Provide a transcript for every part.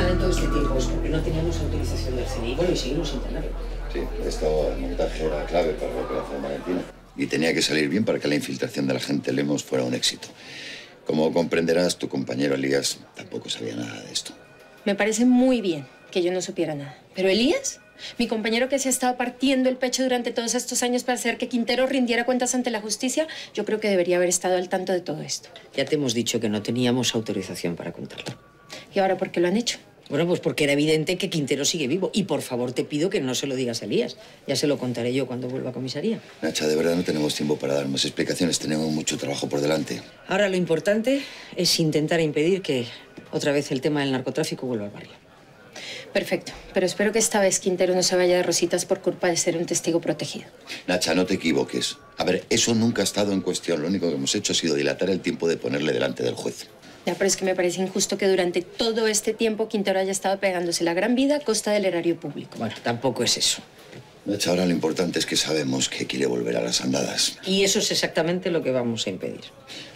en todo este tiempo es porque no teníamos autorización del CNI. Bueno, y seguimos sin tenerlo. Sí, esto, el montaje era clave para la operación Valentina. Y tenía que salir bien para que la infiltración de la gente Lemos fuera un éxito. Como comprenderás, tu compañero Elías tampoco sabía nada de esto. Me parece muy bien que yo no supiera nada. Pero Elías, mi compañero que se ha estado partiendo el pecho durante todos estos años para hacer que Quintero rindiera cuentas ante la justicia, yo creo que debería haber estado al tanto de todo esto. Ya te hemos dicho que no teníamos autorización para contarlo. ¿Y ahora por qué lo han hecho? Bueno, pues porque era evidente que Quintero sigue vivo. Y por favor te pido que no se lo digas a Elías. Ya se lo contaré yo cuando vuelva a comisaría. Nacha, de verdad no tenemos tiempo para dar más explicaciones. Tenemos mucho trabajo por delante. Ahora lo importante es intentar impedir que otra vez el tema del narcotráfico vuelva al barrio. Perfecto, pero espero que esta vez Quintero no se vaya de rositas por culpa de ser un testigo protegido. Nacha, no te equivoques. A ver, eso nunca ha estado en cuestión. Lo único que hemos hecho ha sido dilatar el tiempo de ponerle delante del juez. Ya, pero es que me parece injusto que durante todo este tiempo Quintero haya estado pegándose la gran vida a costa del erario público. Bueno, tampoco es eso. Nacha, ahora lo importante es que sabemos que quiere volver a las andadas. Y eso es exactamente lo que vamos a impedir.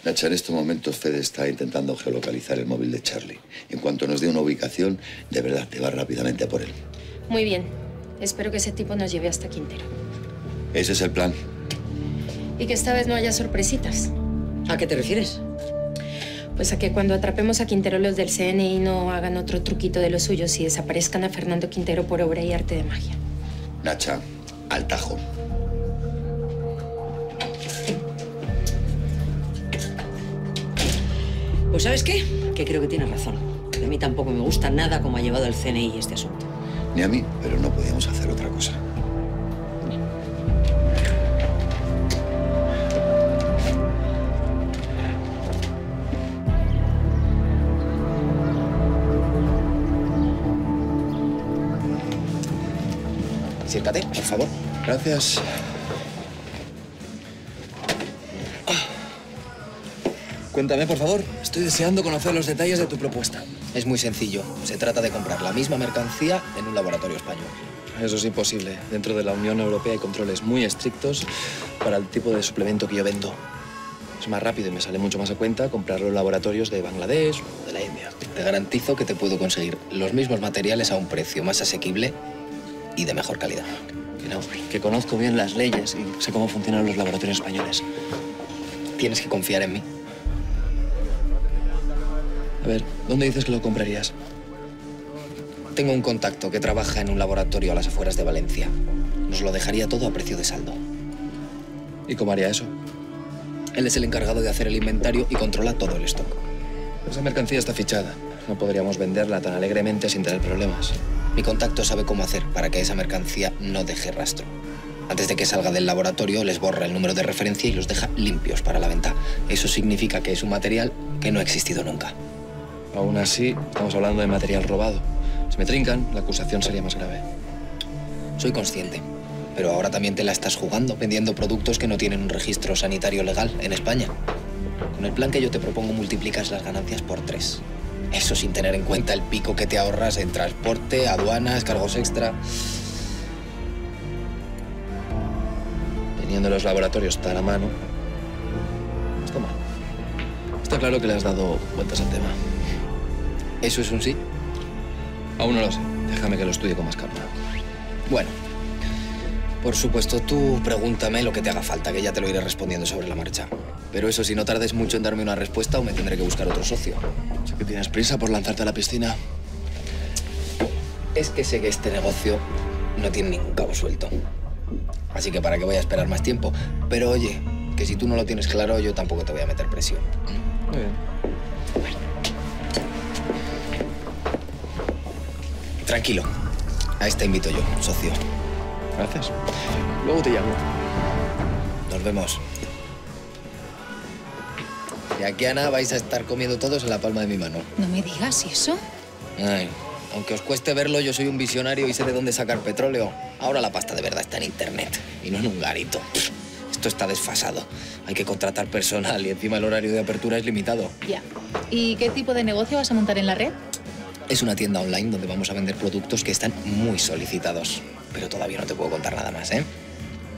Nacha, en estos momentos Fede está intentando geolocalizar el móvil de Charlie. En cuanto nos dé una ubicación, de verdad te va rápidamente a por él. Muy bien. Espero que ese tipo nos lleve hasta Quintero. Ese es el plan. Y que esta vez no haya sorpresitas. ¿A qué te refieres? Pues a que cuando atrapemos a Quintero los del CNI no hagan otro truquito de los suyos y desaparezcan a Fernando Quintero por obra y arte de magia. Nacha, al tajo. Pues ¿sabes qué? Que creo que tienes razón. A mí tampoco me gusta nada cómo ha llevado el CNI este asunto. Ni a mí, pero no podíamos hacer otra cosa. Por favor. Gracias. Cuéntame, por favor. Estoy deseando conocer los detalles de tu propuesta. Es muy sencillo. Se trata de comprar la misma mercancía en un laboratorio español. Eso es imposible. Dentro de la Unión Europea hay controles muy estrictos para el tipo de suplemento que yo vendo. Es más rápido y me sale mucho más a cuenta comprarlo en laboratorios de Bangladesh o de la India. Te garantizo que te puedo conseguir los mismos materiales a un precio más asequible y de mejor calidad. Que no, que conozco bien las leyes y sé cómo funcionan los laboratorios españoles. Tienes que confiar en mí. A ver, ¿dónde dices que lo comprarías? Tengo un contacto que trabaja en un laboratorio a las afueras de Valencia. Nos lo dejaría todo a precio de saldo. ¿Y cómo haría eso? Él es el encargado de hacer el inventario y controla todo el stock. Esa mercancía está fichada. No podríamos venderla tan alegremente sin tener problemas. Mi contacto sabe cómo hacer para que esa mercancía no deje rastro. Antes de que salga del laboratorio, les borra el número de referencia y los deja limpios para la venta. Eso significa que es un material que no ha existido nunca. Aún así, estamos hablando de material robado. Si me trincan, la acusación sería más grave. Soy consciente. Pero ahora también te la estás jugando vendiendo productos que no tienen un registro sanitario legal en España. Con el plan que yo te propongo multiplicas las ganancias por tres. Eso sin tener en cuenta el pico que te ahorras en transporte, aduanas, cargos extra. Teniendo los laboratorios tan a mano, está mal. Está claro que le has dado vueltas al tema. ¿Eso es un sí? Aún no lo sé. Déjame que lo estudie con más calma. Bueno, por supuesto, tú pregúntame lo que te haga falta, que ya te lo iré respondiendo sobre la marcha. Pero eso, si no tardes mucho en darme una respuesta o me tendré que buscar otro socio. Sé que tienes prisa por lanzarte a la piscina. Es que sé que este negocio no tiene ningún cabo suelto. Así que para qué voy a esperar más tiempo. Pero oye, que si tú no lo tienes claro, yo tampoco te voy a meter presión. Muy bien. Tranquilo. A esta invito yo, socio. Gracias. Luego te llamo. Nos vemos. Y aquí, Ana, vais a estar comiendo todos en la palma de mi mano. No me digas eso. Ay, aunque os cueste verlo, yo soy un visionario y sé de dónde sacar petróleo. Ahora la pasta de verdad está en internet y no en un garito. Esto está desfasado. Hay que contratar personal y encima el horario de apertura es limitado. Ya. ¿Y qué tipo de negocio vas a montar en la red? Es una tienda online donde vamos a vender productos que están muy solicitados. Pero todavía no te puedo contar nada más, ¿eh?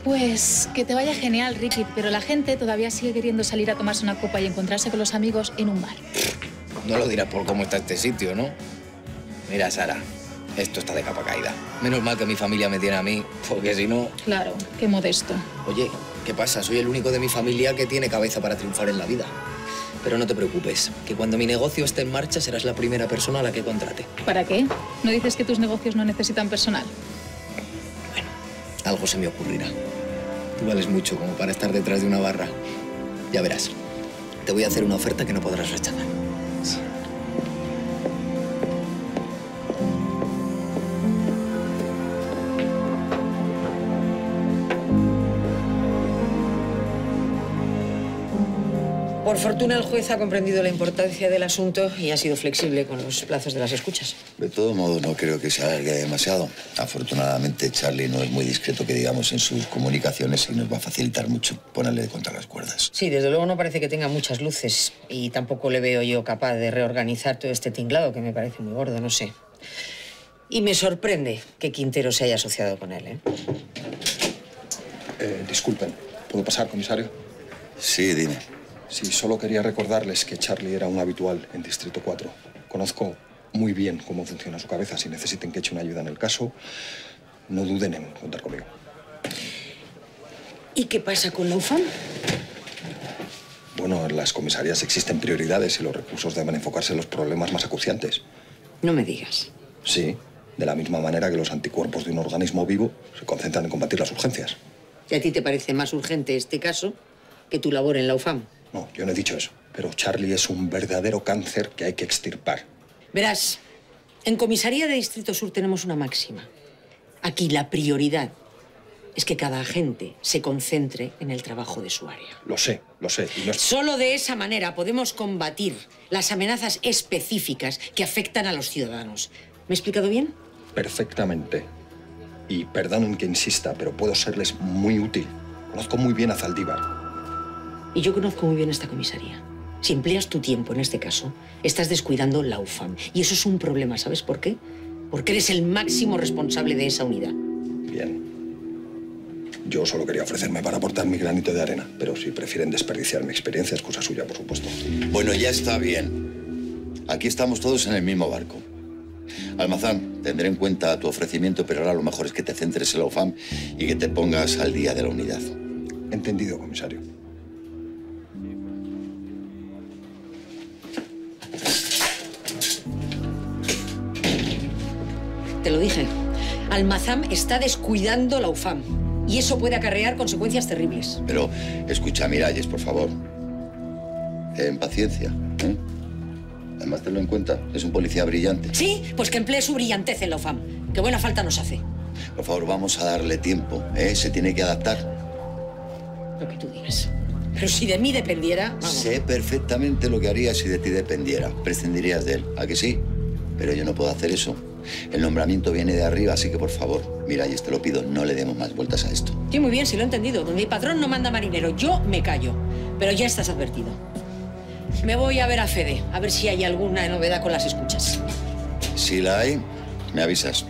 Pues que te vaya genial, Ricky, pero la gente todavía sigue queriendo salir a tomarse una copa y encontrarse con los amigos en un bar. No lo dirás por cómo está este sitio, ¿no? Mira, Sara, esto está de capa caída. Menos mal que mi familia me tiene a mí, porque si no... Claro, qué modesto. Oye, ¿qué pasa? Soy el único de mi familia que tiene cabeza para triunfar en la vida. Pero no te preocupes, que cuando mi negocio esté en marcha serás la primera persona a la que contrate. ¿Para qué? ¿No dices que tus negocios no necesitan personal? Algo se me ocurrirá. Tú vales mucho como para estar detrás de una barra. Ya verás. Te voy a hacer una oferta que no podrás rechazar. Por fortuna, el juez ha comprendido la importancia del asunto y ha sido flexible con los plazos de las escuchas. De todo modo, no creo que se alargue demasiado. Afortunadamente, Charlie no es muy discreto, que digamos, en sus comunicaciones y nos va a facilitar mucho ponerle de contra las cuerdas. Sí, desde luego no parece que tenga muchas luces y tampoco le veo yo capaz de reorganizar todo este tinglado que me parece muy gordo, no sé. Y me sorprende que Quintero se haya asociado con él, ¿eh? Eh, disculpen, ¿puedo pasar, comisario? Sí, dime. Sí, solo quería recordarles que Charlie era un habitual en Distrito 4. Conozco muy bien cómo funciona su cabeza. Si necesiten que eche una ayuda en el caso, no duden en contar conmigo. ¿Y qué pasa con la UFAM? Bueno, en las comisarías existen prioridades y los recursos deben enfocarse en los problemas más acuciantes. No me digas. Sí, de la misma manera que los anticuerpos de un organismo vivo se concentran en combatir las urgencias. ¿Y a ti te parece más urgente este caso que tu labor en la UFAM? No, yo no he dicho eso. Pero Charlie es un verdadero cáncer que hay que extirpar. Verás, en Comisaría de Distrito Sur tenemos una máxima. Aquí la prioridad es que cada agente se concentre en el trabajo de su área. Lo sé, lo sé. Y no es... Solo de esa manera podemos combatir las amenazas específicas que afectan a los ciudadanos. ¿Me he explicado bien? Perfectamente. Y perdonen que insista, pero puedo serles muy útil. Conozco muy bien a Zaldívar. Y yo conozco muy bien esta comisaría. Si empleas tu tiempo en este caso, estás descuidando la UFAM. Y eso es un problema, ¿sabes por qué? Porque eres el máximo responsable de esa unidad. Bien. Yo solo quería ofrecerme para aportar mi granito de arena, pero si prefieren desperdiciar mi experiencia es cosa suya, por supuesto. Bueno, ya está bien. Aquí estamos todos en el mismo barco. Almazán, tendré en cuenta tu ofrecimiento, pero ahora lo mejor es que te centres en la UFAM y que te pongas al día de la unidad. Entendido, comisario. Te lo dije. Almazán está descuidando la UFAM. Y eso puede acarrear consecuencias terribles. Pero escucha, Miralles, por favor. En paciencia. ¿eh? Además, tenlo en cuenta. Es un policía brillante. Sí, pues que emplee su brillantez en la UFAM. Que buena falta nos hace. Por favor, vamos a darle tiempo. ¿eh? Se tiene que adaptar. Lo que tú digas. Pero si de mí dependiera, vamos. Sé perfectamente lo que harías si de ti dependiera. Prescindirías de él. ¿A que sí? Pero yo no puedo hacer eso. El nombramiento viene de arriba, así que por favor, mira, y te lo pido, no le demos más vueltas a esto. Sí, muy bien, sí lo he entendido. Donde mi patrón no manda marinero, yo me callo. Pero ya estás advertido. Me voy a ver a Fede, a ver si hay alguna novedad con las escuchas. Si la hay, me avisas.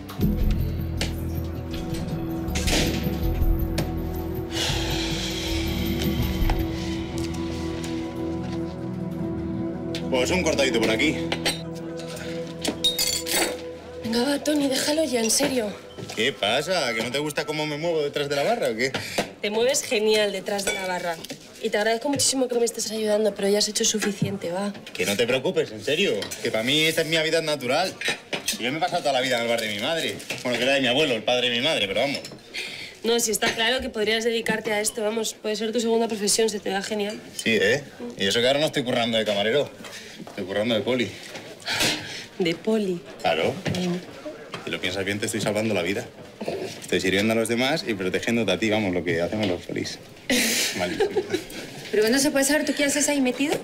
Pues un cortadito por aquí. Venga, va, Tony, déjalo ya, en serio. ¿Qué pasa? ¿Que no te gusta cómo me muevo detrás de la barra o qué? Te mueves genial detrás de la barra. Y te agradezco muchísimo que me estés ayudando, pero ya has hecho suficiente, va. Que no te preocupes, en serio. Que para mí esta es mi hábitat natural. Yo me he pasado toda la vida en el bar de mi madre. Bueno, que era de mi abuelo, el padre de mi madre, pero vamos. No, si está claro que podrías dedicarte a esto, vamos, puede ser tu segunda profesión, se te da genial. Sí, ¿eh? Y eso que ahora no estoy currando de camarero. Estoy currando de poli. De poli. Claro. Si lo piensas bien, te estoy salvando la vida. Estoy sirviendo a los demás y protegiéndote a ti, vamos, lo que hacemos los polis. Malísimo. Pero bueno, ¿se puede saber tú qué haces ahí metido?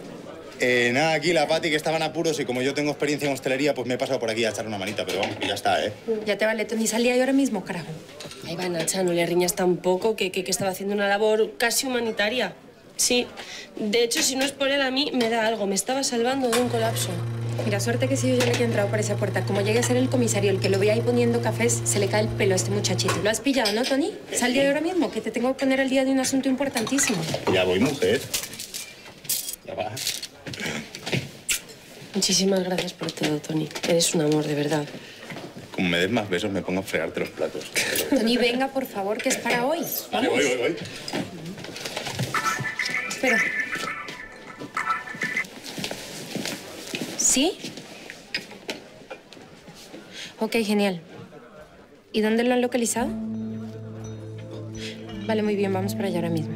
Eh, nada, aquí la Pati que estaba en apuros y como yo tengo experiencia en hostelería, pues me he pasado por aquí a echar una manita, pero vamos, que ya está, ¿eh? Ya te vale, Tony, salía yo ahora mismo, carajo. Ahí va, Nacha, no le riñas tampoco, que, que, que estaba haciendo una labor casi humanitaria. Sí, de hecho, si no es por él, a mí me da algo. Me estaba salvando de un colapso. Mira, suerte que si yo ya le he entrado por esa puerta. Como llegue a ser el comisario el que lo vea ahí poniendo cafés, se le cae el pelo a este muchachito. ¿Lo has pillado, no, Tony? Sal de ahora mismo, que te tengo que poner al día de un asunto importantísimo. Ya voy, mujer. Ya va. Muchísimas gracias por todo, Tony. Eres un amor, de verdad. Como me des más besos, me pongo a fregarte los platos. Tony, venga, por favor, que es para hoy. Vale, voy, voy, voy. Espera. ¿Sí? Ok, genial. ¿Y dónde lo han localizado? Vale, muy bien, vamos para allá ahora mismo.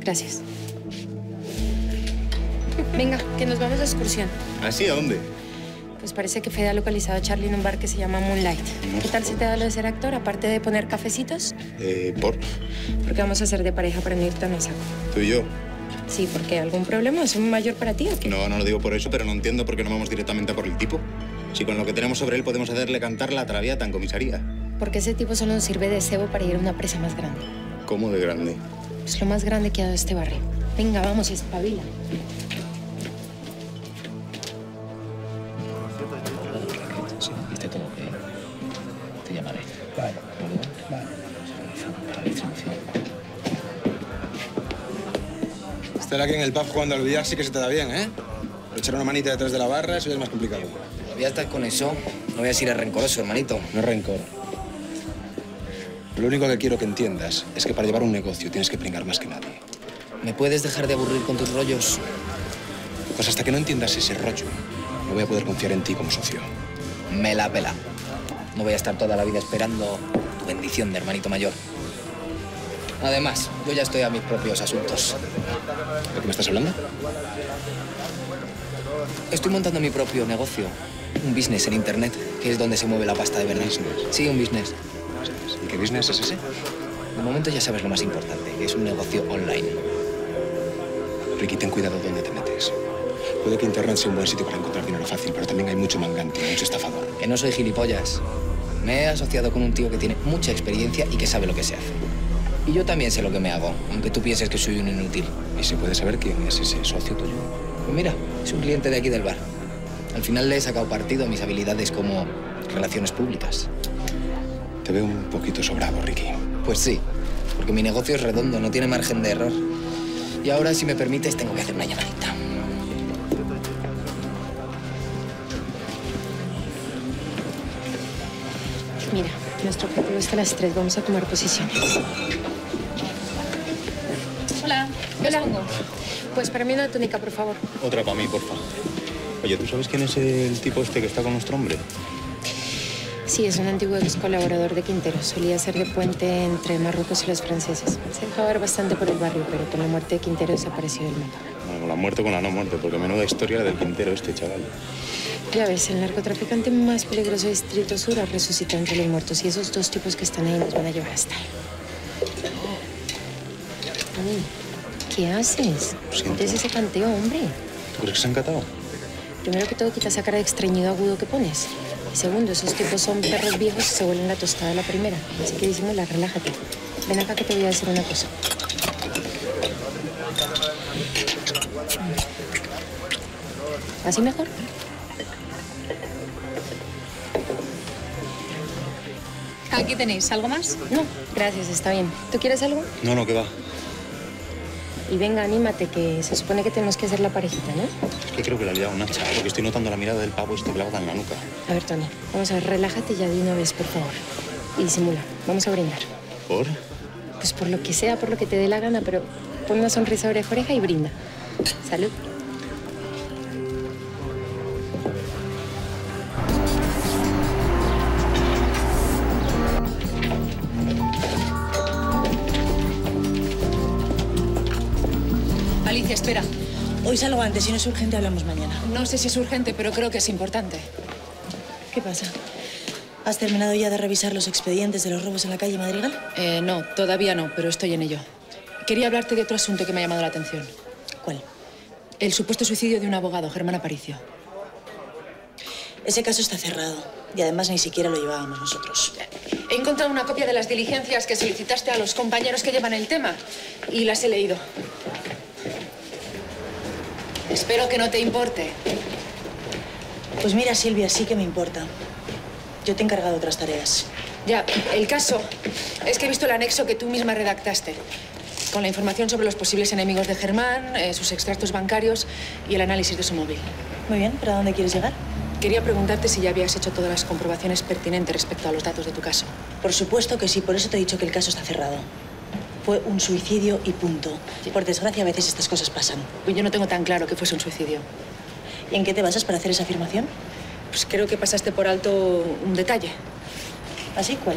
Gracias. Venga, que nos vamos de excursión. ¿Así a dónde? Pues parece que Fede ha localizado a Charlie en un bar que se llama Moonlight. ¿Qué tal se te da lo de ser actor, aparte de poner cafecitos? Eh, ¿por? Porque vamos a ser de pareja para no ir tan a saco. ¿Tú y yo? Sí, ¿por qué? ¿Algún problema? ¿Es un mayor para ti o qué? No, no lo digo por eso, pero no entiendo por qué no vamos directamente a por el tipo. Si con lo que tenemos sobre él podemos hacerle cantar la traviata en comisaría. Porque ese tipo solo nos sirve de cebo para ir a una presa más grande. ¿Cómo de grande? Es lo más grande que ha dado este barrio. Venga, vamos, espabila. Estar aquí en el pub jugando al billar sí que se te da bien, ¿eh? Pero echar una manita detrás de la barra, eso ya es más complicado. Ya estás con eso. No voy a ser rencoroso, hermanito. No es rencor. Lo único que quiero que entiendas es que para llevar un negocio tienes que pringar más que nadie. ¿Me puedes dejar de aburrir con tus rollos? Pues hasta que no entiendas ese rollo, no voy a poder confiar en ti como socio. Me la pela. No voy a estar toda la vida esperando tu bendición de hermanito mayor. Además, yo ya estoy a mis propios asuntos. ¿De qué me estás hablando? Estoy montando mi propio negocio. Un business en internet, que es donde se mueve la pasta de verdad. Business. Sí, un business. ¿Y qué business es ese? De momento ya sabes lo más importante, que es un negocio online. Ricky, ten cuidado dónde te metes. Puede que Internet sea un buen sitio para encontrar dinero fácil, pero también hay mucho mangante, mucho estafador. Que no soy gilipollas. Me he asociado con un tío que tiene mucha experiencia y que sabe lo que se hace. Y yo también sé lo que me hago, aunque tú pienses que soy un inútil. ¿Y se puede saber quién es ese socio tuyo? Pues mira, es un cliente de aquí del bar. Al final le he sacado partido a mis habilidades como relaciones públicas. Te veo un poquito sobrado, Ricky. Pues sí, porque mi negocio es redondo, no tiene margen de error. Y ahora, si me permites, tengo que hacer una llamadita. Mira, nuestro objetivo es que a las tres vamos a tomar posiciones. Hola, ¿qué pongo? Pues para mí una tónica, por favor. Otra para mí, por favor. Oye, ¿tú sabes quién es el tipo este que está con nuestro hombre? Sí, es un antiguo ex colaborador de Quintero. Solía ser de puente entre Marruecos y los franceses. Se dejaba ver bastante por el barrio, pero con la muerte de Quintero desapareció del mapa. Bueno, con la muerte o con la no muerte, porque menuda historia la del Quintero este, chaval. Ya ves, el narcotraficante más peligroso de Distrito Sur ha resucitado entre los muertos y esos dos tipos que están ahí nos van a llevar hasta él. Ay, ¿Qué haces? siento. ¿Qué es ese canteo, hombre? ¿Tú crees que se han catado? Primero que todo, quita esa cara de extrañido agudo que pones. Y segundo, esos tipos son perros viejos y se vuelven la tostada a la primera. Así que disimula, relájate. Ven acá que te voy a decir una cosa. ¿Así mejor? Aquí tenéis, ¿algo más? No, gracias, está bien. ¿Tú quieres algo? No, no, que va. Y venga, anímate, que se supone que tenemos que hacer la parejita, ¿no? Es que creo que la he liado Nacha, porque estoy notando la mirada del pavo este clavada en la nuca. A ver, Tony, vamos a ver, relájate ya de una vez, por favor. Y disimula. Vamos a brindar. ¿Por? Pues por lo que sea, por lo que te dé la gana, pero pon una sonrisa oreja oreja y brinda. Salud. Hoy salgo antes, si no es urgente hablamos mañana. No sé si es urgente, pero creo que es importante. ¿Qué pasa? ¿Has terminado ya de revisar los expedientes de los robos en la calle Madrigal? Eh, no, todavía no, pero estoy en ello. Quería hablarte de otro asunto que me ha llamado la atención. ¿Cuál? El supuesto suicidio de un abogado, Germán Aparicio. Ese caso está cerrado y además ni siquiera lo llevábamos nosotros. He encontrado una copia de las diligencias que solicitaste a los compañeros que llevan el tema y las he leído. Espero que no te importe. Pues mira, Silvia, sí que me importa. Yo te he encargado otras tareas. Ya, el caso es que he visto el anexo que tú misma redactaste, con la información sobre los posibles enemigos de Germán, eh, sus extractos bancarios y el análisis de su móvil. Muy bien, ¿pero a dónde quieres llegar? Quería preguntarte si ya habías hecho todas las comprobaciones pertinentes respecto a los datos de tu caso. Por supuesto que sí, por eso te he dicho que el caso está cerrado. Fue un suicidio y punto. Por desgracia, a veces estas cosas pasan. Pues yo no tengo tan claro que fuese un suicidio. ¿Y en qué te basas para hacer esa afirmación? Pues creo que pasaste por alto un detalle. ¿Así? ¿Cuál?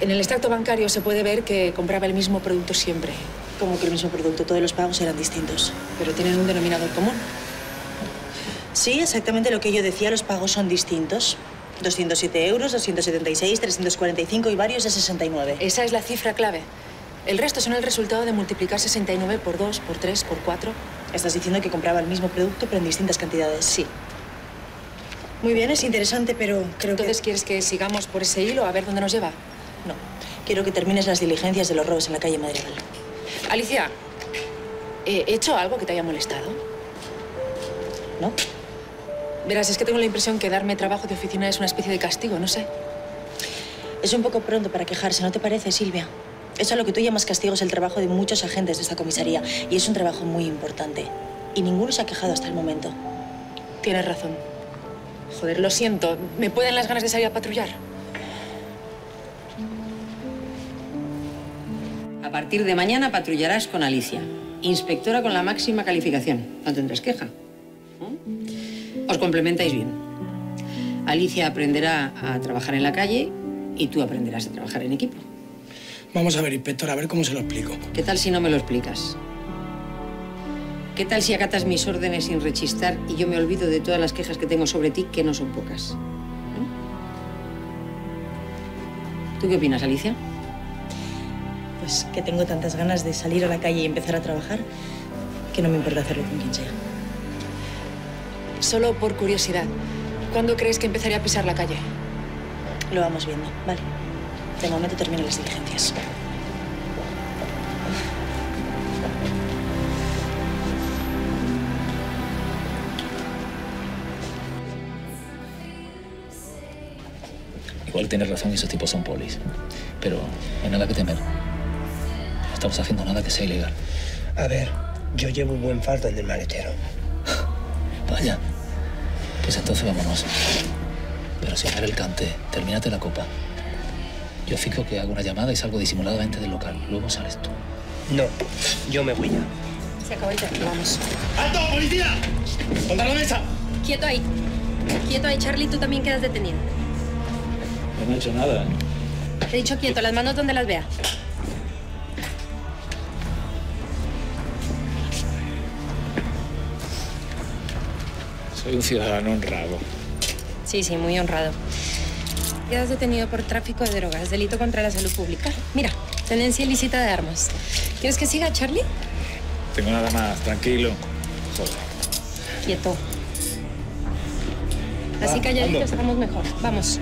En el extracto bancario se puede ver que compraba el mismo producto siempre. Como que el mismo producto, todos los pagos eran distintos. Pero tienen un denominador común. Sí, exactamente lo que yo decía, los pagos son distintos. 207 euros, 276, 345 y varios de 69. Esa es la cifra clave. El resto son el resultado de multiplicar 69 por 2, por 3, por 4. Estás diciendo que compraba el mismo producto pero en distintas cantidades. Sí. Muy bien, es interesante, pero creo Entonces, que... ¿quieres que sigamos por ese hilo a ver dónde nos lleva? No. Quiero que termines las diligencias de los robos en la calle Madrigal. Alicia, ¿he hecho algo que te haya molestado? ¿No? Verás, es que tengo la impresión que darme trabajo de oficina es una especie de castigo, no sé. Es un poco pronto para quejarse, ¿no te parece, Silvia? Eso a lo que tú llamas castigo es el trabajo de muchos agentes de esta comisaría y es un trabajo muy importante. Y ninguno se ha quejado hasta el momento. Tienes razón. Joder, lo siento. ¿Me pueden las ganas de salir a patrullar? A partir de mañana patrullarás con Alicia, inspectora con la máxima calificación. No tendrás queja. ¿Mm? Os complementáis bien. Alicia aprenderá a trabajar en la calle y tú aprenderás a trabajar en equipo. Vamos a ver, inspector, a ver cómo se lo explico. ¿Qué tal si no me lo explicas? ¿Qué tal si acatas mis órdenes sin rechistar y yo me olvido de todas las quejas que tengo sobre ti, que no son pocas? ¿Eh? ¿Tú qué opinas, Alicia? Pues que tengo tantas ganas de salir a la calle y empezar a trabajar que no me importa hacerlo con quien sea. Solo por curiosidad, ¿cuándo crees que empezaría a pisar la calle? Lo vamos viendo, vale. De momento termino las diligencias. Igual tienes razón y esos tipos son polis. Pero no hay nada que temer. No estamos haciendo nada que sea ilegal. A ver, yo llevo un buen fardo en el maletero. Vaya. Pues entonces vámonos. Pero sin hacer el cante, termínate la copa. Yo fijo que hago una llamada y salgo disimuladamente del local. Luego sales tú. No, yo me voy ya. Se acabó el tiempo, vamos. ¡Alto, policía! ¡Contra la mesa! Quieto ahí. Quieto ahí, Charlie, tú también quedas detenido. Yo no he hecho nada. ¿eh? Te he dicho quieto, las manos donde las vea. Soy un ciudadano honrado. Sí, sí, muy honrado. Quedas detenido por tráfico de drogas, delito contra la salud pública. Mira, tenencia ilícita de armas. ¿Quieres que siga, Charlie? Tengo nada más, tranquilo. Joder. Quieto. Así Va, calladitos ando. estamos mejor. Vamos.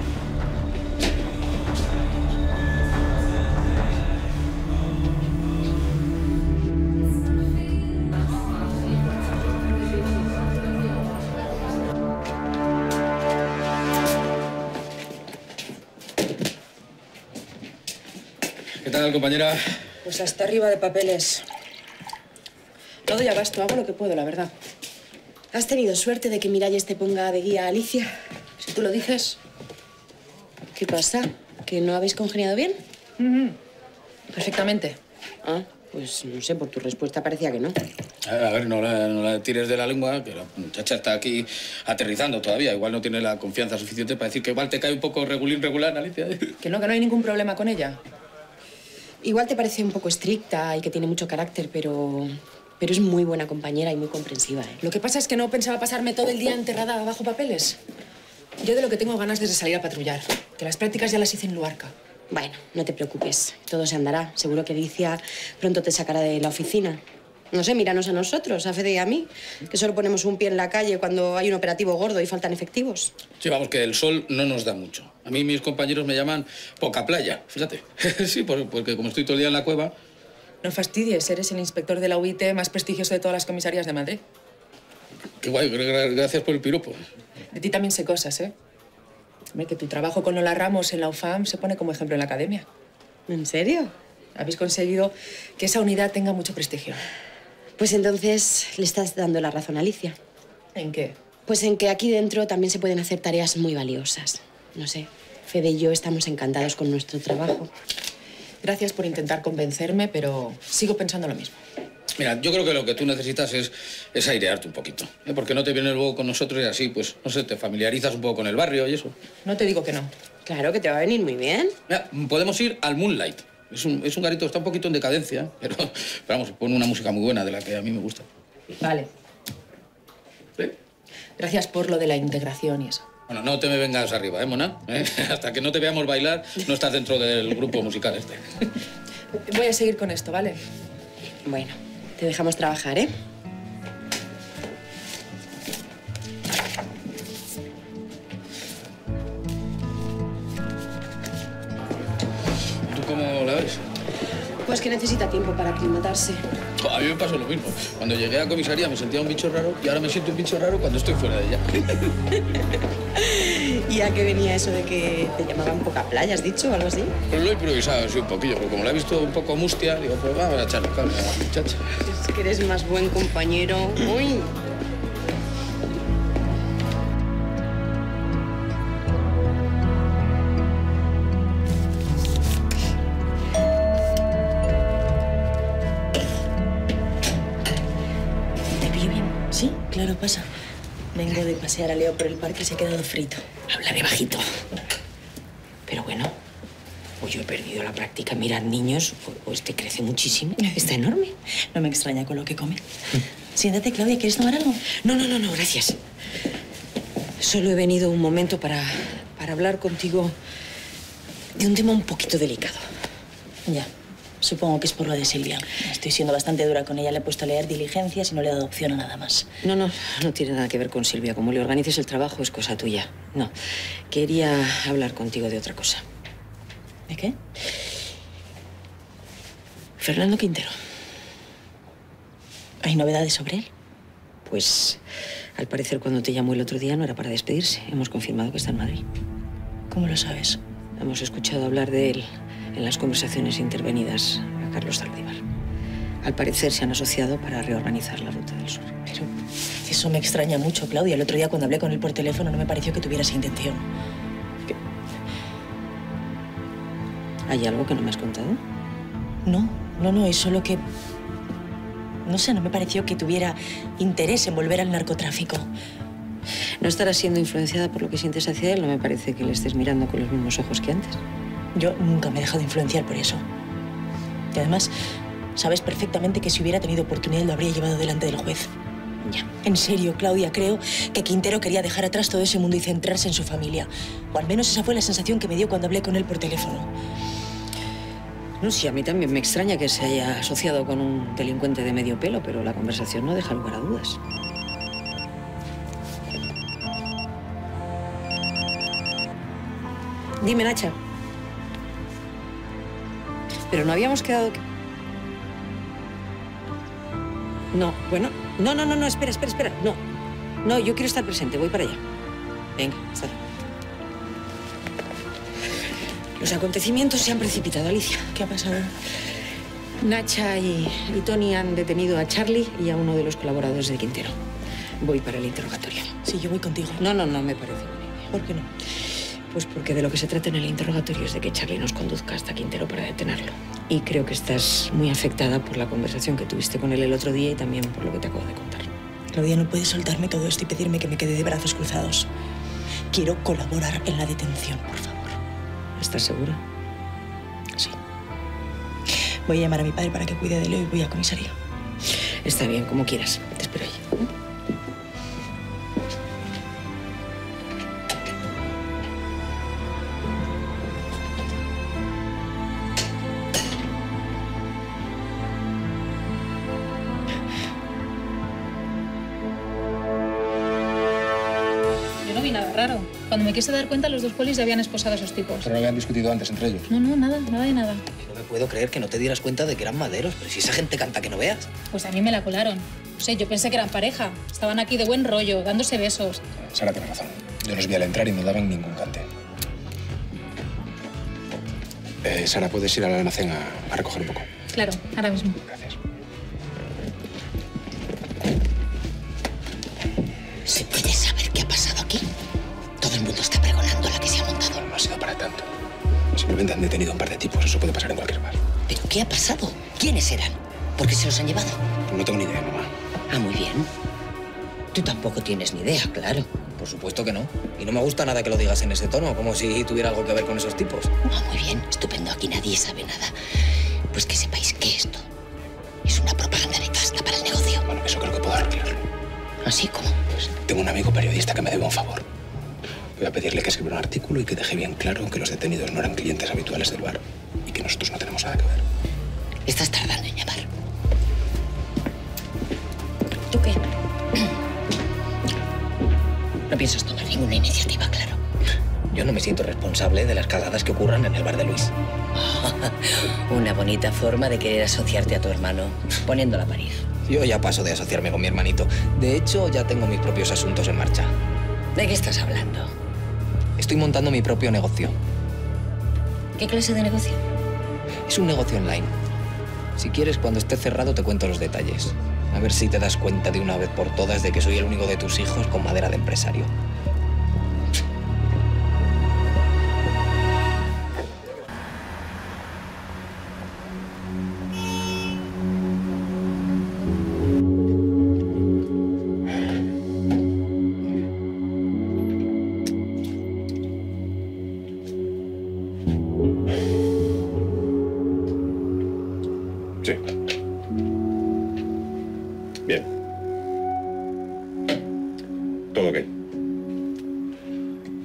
Tal, compañera? Pues hasta arriba de papeles. No doy abasto, hago lo que puedo, la verdad. ¿Has tenido suerte de que Miralles te ponga de guía a Alicia? Si tú lo dices. ¿Qué pasa? ¿Que no habéis congeniado bien? Perfectamente. Ah, pues no sé, por tu respuesta parecía que no. A ver, a ver, no la, no la tires de la lengua, que la muchacha está aquí aterrizando todavía. Igual no tiene la confianza suficiente para decir que igual te cae un poco regulín regular, Alicia. Que no, que no hay ningún problema con ella. Igual te parece un poco estricta y que tiene mucho carácter, pero, pero es muy buena compañera y muy comprensiva. ¿eh? Lo que pasa es que no pensaba pasarme todo el día enterrada bajo papeles. Yo de lo que tengo ganas es de salir a patrullar. Que las prácticas ya las hice en Luarca. Bueno, no te preocupes, todo se andará. Seguro que Alicia pronto te sacará de la oficina. No sé, míranos a nosotros, a Fede y a mí, que solo ponemos un pie en la calle cuando hay un operativo gordo y faltan efectivos. Sí, vamos, que el sol no nos da mucho. A mí mis compañeros me llaman poca playa, fíjate. sí, por- porque como estoy todo el día en la cueva... No fastidies, eres el inspector de la UIT más prestigioso de todas las comisarías de Madrid. Qué guay, gra- gra- gracias por el piropo. De ti también sé cosas, ¿eh? Hombre, que tu trabajo con Lola Ramos en la UFAM se pone como ejemplo en la academia. ¿En serio? Habéis conseguido que esa unidad tenga mucho prestigio. Pues entonces le estás dando la razón a Alicia. ¿En qué? Pues en que aquí dentro también se pueden hacer tareas muy valiosas. No sé, Fede y yo estamos encantados con nuestro trabajo. Gracias por intentar convencerme, pero sigo pensando lo mismo. Mira, yo creo que lo que tú necesitas es, es airearte un poquito. ¿eh? Porque no te vienes luego con nosotros y así, pues, no sé, te familiarizas un poco con el barrio y eso. No te digo que no. Claro que te va a venir muy bien. Mira, podemos ir al Moonlight. Es un, es un garito, está un poquito en decadencia, pero, pero vamos, pone una música muy buena de la que a mí me gusta. Vale. ¿Sí? Gracias por lo de la integración y eso. Bueno, no te me vengas arriba, ¿eh, Mona? ¿Eh? Hasta que no te veamos bailar, no estás dentro del grupo musical este. Voy a seguir con esto, ¿vale? Bueno, te dejamos trabajar, ¿eh? ¿Tú cómo la ves? Pues que necesita tiempo para aclimatarse. A mí me pasó lo mismo. Cuando llegué a comisaría me sentía un bicho raro y ahora me siento un bicho raro cuando estoy fuera de ella. ¿Y a qué venía eso de que te llamaban poca playa, has dicho o algo así? Pero lo he improvisado así un poquillo, porque como la he visto un poco mustia, digo, pues vamos a echarle calma a la muchacha. Es que eres más buen compañero. Uy. ¿Te pillo bien? Sí, claro, pasa. Vengo de pasear a Leo por el parque y se ha quedado frito. Hablaré bajito. Pero bueno, o yo he perdido la práctica en mirar niños, o, o este crece muchísimo. Está enorme. No me extraña con lo que come. Siéntate, Claudia, ¿quieres tomar algo? No, no, no, no, gracias. Solo he venido un momento para, para hablar contigo de un tema un poquito delicado. Ya. Supongo que es por lo de Silvia. Estoy siendo bastante dura con ella. Le he puesto a leer diligencias y no le he dado opción a nada más. No, no, no tiene nada que ver con Silvia. Como le organices el trabajo es cosa tuya. No, quería hablar contigo de otra cosa. ¿De qué? Fernando Quintero. ¿Hay novedades sobre él? Pues al parecer cuando te llamó el otro día no era para despedirse. Hemos confirmado que está en Madrid. ¿Cómo lo sabes? Hemos escuchado hablar de él en las conversaciones intervenidas a Carlos Zaldívar. Al parecer se han asociado para reorganizar la Ruta del Sur. Pero eso me extraña mucho, Claudia. El otro día cuando hablé con él por teléfono no me pareció que tuviera esa intención. ¿Hay algo que no me has contado? No, no, no, es solo que... No sé, no me pareció que tuviera interés en volver al narcotráfico. ¿No estarás siendo influenciada por lo que sientes hacia él? No me parece que le estés mirando con los mismos ojos que antes. Yo nunca me he dejado influenciar por eso. Y además, sabes perfectamente que si hubiera tenido oportunidad lo habría llevado delante del juez. Ya. En serio, Claudia, creo que Quintero quería dejar atrás todo ese mundo y centrarse en su familia. O al menos esa fue la sensación que me dio cuando hablé con él por teléfono. No, sí, a mí también me extraña que se haya asociado con un delincuente de medio pelo, pero la conversación no deja lugar a dudas. Dime, Nacha. Pero no habíamos quedado... que- No, bueno. No, no, no, no, espera, espera, espera. No. No, yo quiero estar presente, voy para allá. Venga, hasta. Los acontecimientos se han precipitado, Alicia. ¿Qué ha pasado? Nacha y, y Tony han detenido a Charlie y a uno de los colaboradores de Quintero. Voy para el interrogatorio. Sí, yo voy contigo. No, no, no me parece buena idea. ¿Por qué no? Pues porque de lo que se trata en el interrogatorio es de que Charlie nos conduzca hasta Quintero para detenerlo. Y creo que estás muy afectada por la conversación que tuviste con él el otro día y también por lo que te acabo de contar. Claudia, no puedes soltarme todo esto y pedirme que me quede de brazos cruzados. Quiero colaborar en la detención, por favor. ¿Estás segura? Sí. Voy a llamar a mi padre para que cuide de Leo y voy a comisaría. Está bien, como quieras. Te espero ahí. Quise dar cuenta, los dos polis ya habían esposado a esos tipos. Pero no habían discutido antes entre ellos. No, no, nada, nada de nada. No me puedo creer que no te dieras cuenta de que eran maderos, pero si esa gente canta que no veas. Pues a mí me la colaron. No sé, yo pensé que eran pareja. Estaban aquí de buen rollo, dándose besos. Sara tiene razón. Yo los vi al entrar y no daban ningún cante. Eh, Sara, ¿puedes ir al almacén a, a recoger un poco? Claro, ahora mismo. ¿Se Probablemente han detenido a un par de tipos. Eso puede pasar en cualquier bar. ¿Pero qué ha pasado? ¿Quiénes eran? ¿Por qué se los han llevado? No tengo ni idea, mamá. Ah, muy bien. Tú tampoco tienes ni idea, claro. Por supuesto que no. Y no me gusta nada que lo digas en ese tono, como si tuviera algo que ver con esos tipos. Ah, muy bien, estupendo. Aquí nadie sabe nada. Pues que sepáis que esto es una propaganda nefasta para el negocio. Bueno, eso creo que puedo arreglarlo. ¿Así como? Pues tengo un amigo periodista que me debe un favor. Voy a pedirle que escriba un artículo y que deje bien claro que los detenidos no eran clientes habituales del bar y que nosotros no tenemos nada que ver. Estás tardando en llamar. ¿Tú qué? No piensas tomar ninguna iniciativa, claro. Yo no me siento responsable de las cagadas que ocurran en el bar de Luis. Una bonita forma de querer asociarte a tu hermano, poniéndola a parir. Yo ya paso de asociarme con mi hermanito. De hecho, ya tengo mis propios asuntos en marcha. ¿De qué estás hablando? Estoy montando mi propio negocio. ¿Qué clase de negocio? Es un negocio online. Si quieres, cuando esté cerrado te cuento los detalles. A ver si te das cuenta de una vez por todas de que soy el único de tus hijos con madera de empresario. Bien. Todo ok.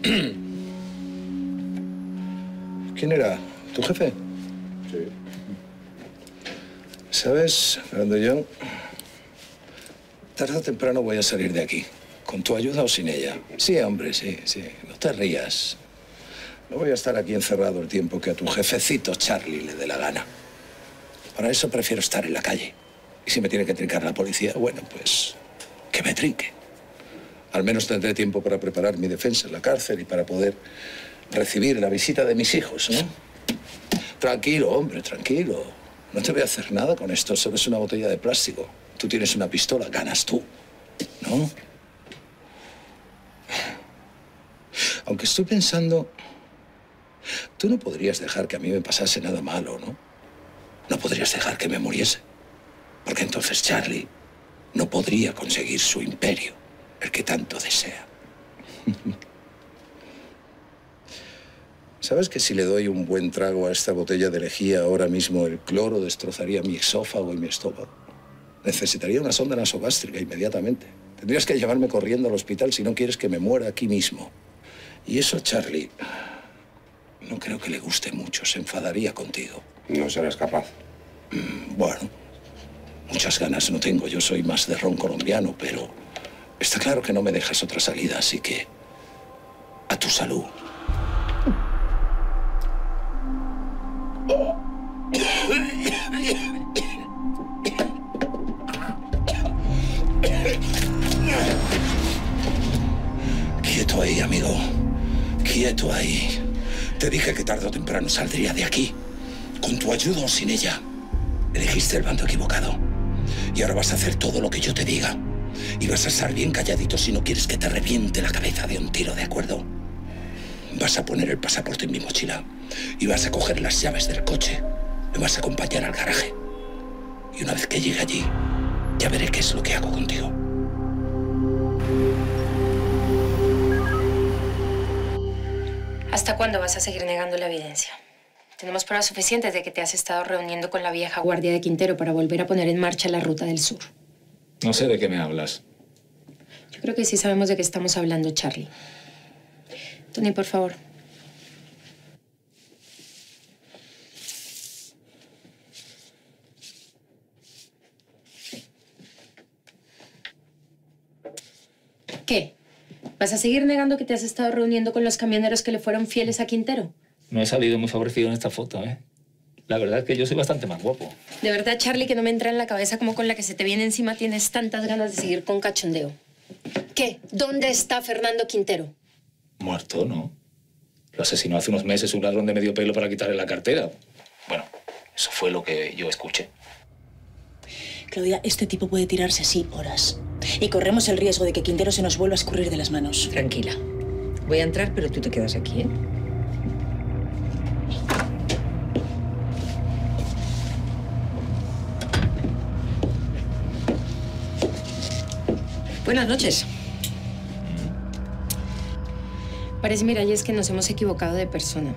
¿Quién era? ¿Tu jefe? Sí. ¿Sabes, Fernando John? Tarde o temprano voy a salir de aquí. ¿Con tu ayuda o sin ella? Sí, hombre, sí, sí. No te rías. No voy a estar aquí encerrado el tiempo que a tu jefecito Charlie le dé la gana. Para eso prefiero estar en la calle. Y si me tiene que trincar la policía, bueno, pues que me trinque. Al menos tendré tiempo para preparar mi defensa en la cárcel y para poder recibir la visita de mis hijos, ¿no? Tranquilo, hombre, tranquilo. No te voy a hacer nada con esto, solo es una botella de plástico. Tú tienes una pistola, ganas tú, ¿no? Aunque estoy pensando, tú no podrías dejar que a mí me pasase nada malo, ¿no? No podrías dejar que me muriese. Porque entonces Charlie no podría conseguir su imperio, el que tanto desea. ¿Sabes que si le doy un buen trago a esta botella de lejía ahora mismo el cloro destrozaría mi esófago y mi estómago? Necesitaría una sonda nasogástrica inmediatamente. Tendrías que llevarme corriendo al hospital si no quieres que me muera aquí mismo. Y eso, Charlie, no creo que le guste mucho. Se enfadaría contigo. No serás capaz. Mm, Bueno, muchas ganas no tengo. Yo soy más de ron colombiano, pero está claro que no me dejas otra salida, así que a tu salud. Quieto ahí, amigo. Quieto ahí. Te dije que tarde o temprano saldría de aquí. Con tu ayuda o sin ella. Elegiste el bando equivocado. Y ahora vas a hacer todo lo que yo te diga. Y vas a estar bien calladito si no quieres que te reviente la cabeza de un tiro, ¿de acuerdo? Vas a poner el pasaporte en mi mochila. Y vas a coger las llaves del coche. Me vas a acompañar al garaje. Y una vez que llegue allí, ya veré qué es lo que hago contigo. ¿Hasta cuándo vas a seguir negando la evidencia? Tenemos pruebas suficientes de que te has estado reuniendo con la vieja guardia de Quintero para volver a poner en marcha la ruta del sur. No sé de qué me hablas. Yo creo que sí sabemos de qué estamos hablando, Charlie. Tony, por favor. ¿Qué? ¿Vas a seguir negando que te has estado reuniendo con los camioneros que le fueron fieles a Quintero? No he salido muy favorecido en esta foto, ¿eh? La verdad es que yo soy bastante más guapo. De verdad, Charlie, que no me entra en la cabeza como con la que se te viene encima tienes tantas ganas de seguir con cachondeo. ¿Qué? ¿Dónde está Fernando Quintero? Muerto, ¿no? Lo asesinó hace unos meses un ladrón de medio pelo para quitarle la cartera. Bueno, eso fue lo que yo escuché. Claudia, este tipo puede tirarse así horas. Y corremos el riesgo de que Quintero se nos vuelva a escurrir de las manos. Tranquila. Voy a entrar, pero tú te quedas aquí, ¿eh? Buenas noches. Parece, mira, y es que nos hemos equivocado de persona.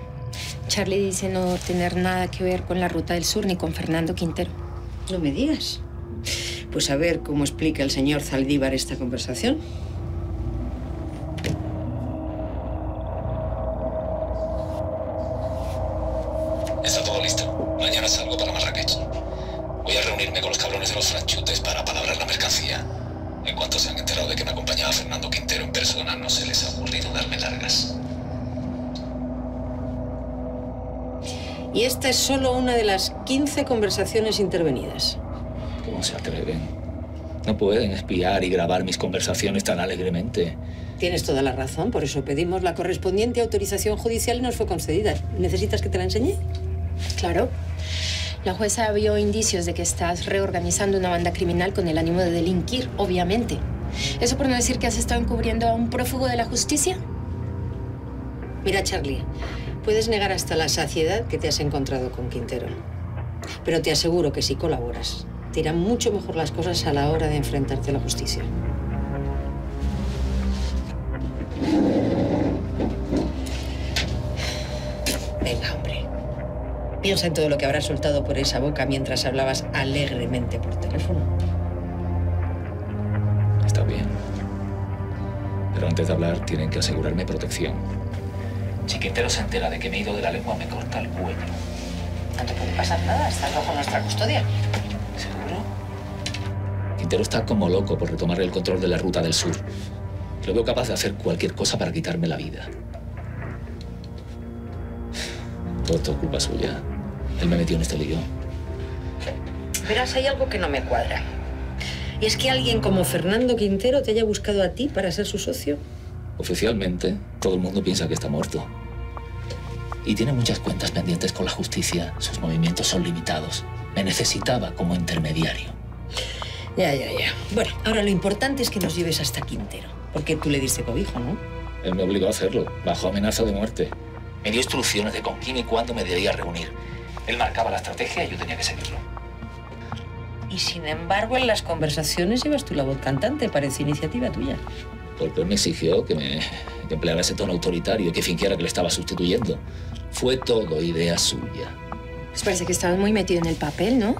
Charlie dice no tener nada que ver con la Ruta del Sur ni con Fernando Quintero. No me digas. Pues a ver cómo explica el señor Zaldívar esta conversación. Está todo listo. Mañana salgo para Marrakech. Voy a reunirme con los cabrones de los franchutes para palabrar la mercancía. En cuanto se han enterado de que me acompañaba Fernando Quintero en persona, no se les ha ocurrido darme largas. Y esta es solo una de las 15 conversaciones intervenidas. ¿Cómo se atreven? No pueden espiar y grabar mis conversaciones tan alegremente. Tienes toda la razón, por eso pedimos la correspondiente autorización judicial y nos fue concedida. ¿Necesitas que te la enseñe? Claro. La jueza vio indicios de que estás reorganizando una banda criminal con el ánimo de delinquir, obviamente. ¿Eso por no decir que has estado encubriendo a un prófugo de la justicia? Mira, Charlie, puedes negar hasta la saciedad que te has encontrado con Quintero. Pero te aseguro que si colaboras, te irán mucho mejor las cosas a la hora de enfrentarte a la justicia. Venga, hombre. Piensa en todo lo que habrás soltado por esa boca mientras hablabas alegremente por teléfono. Está bien. Pero antes de hablar, tienen que asegurarme protección. Si Quintero se entera de que me he ido de la lengua, me corta el cuello. No te puede pasar nada, estás bajo nuestra custodia. ¿Seguro? Quintero está como loco por retomar el control de la ruta del sur. Lo veo capaz de hacer cualquier cosa para quitarme la vida. Todo culpa suya. Él me metió en este lío. Verás, hay algo que no me cuadra. Y es que alguien como Fernando Quintero te haya buscado a ti para ser su socio. Oficialmente, todo el mundo piensa que está muerto. Y tiene muchas cuentas pendientes con la justicia. Sus movimientos son limitados. Me necesitaba como intermediario. Ya, ya, ya. Bueno, ahora lo importante es que nos lleves hasta Quintero. Porque tú le diste cobijo, ¿no? Él me obligó a hacerlo, bajo amenaza de muerte. Me dio instrucciones de con quién y cuándo me debía reunir. Él marcaba la estrategia y yo tenía que seguirlo. Y sin embargo, en las conversaciones llevas tú la voz cantante. Parece iniciativa tuya. Porque él me exigió que me que empleara ese tono autoritario, que fingiera que le estaba sustituyendo. Fue todo idea suya. Pues parece que estabas muy metido en el papel, ¿no?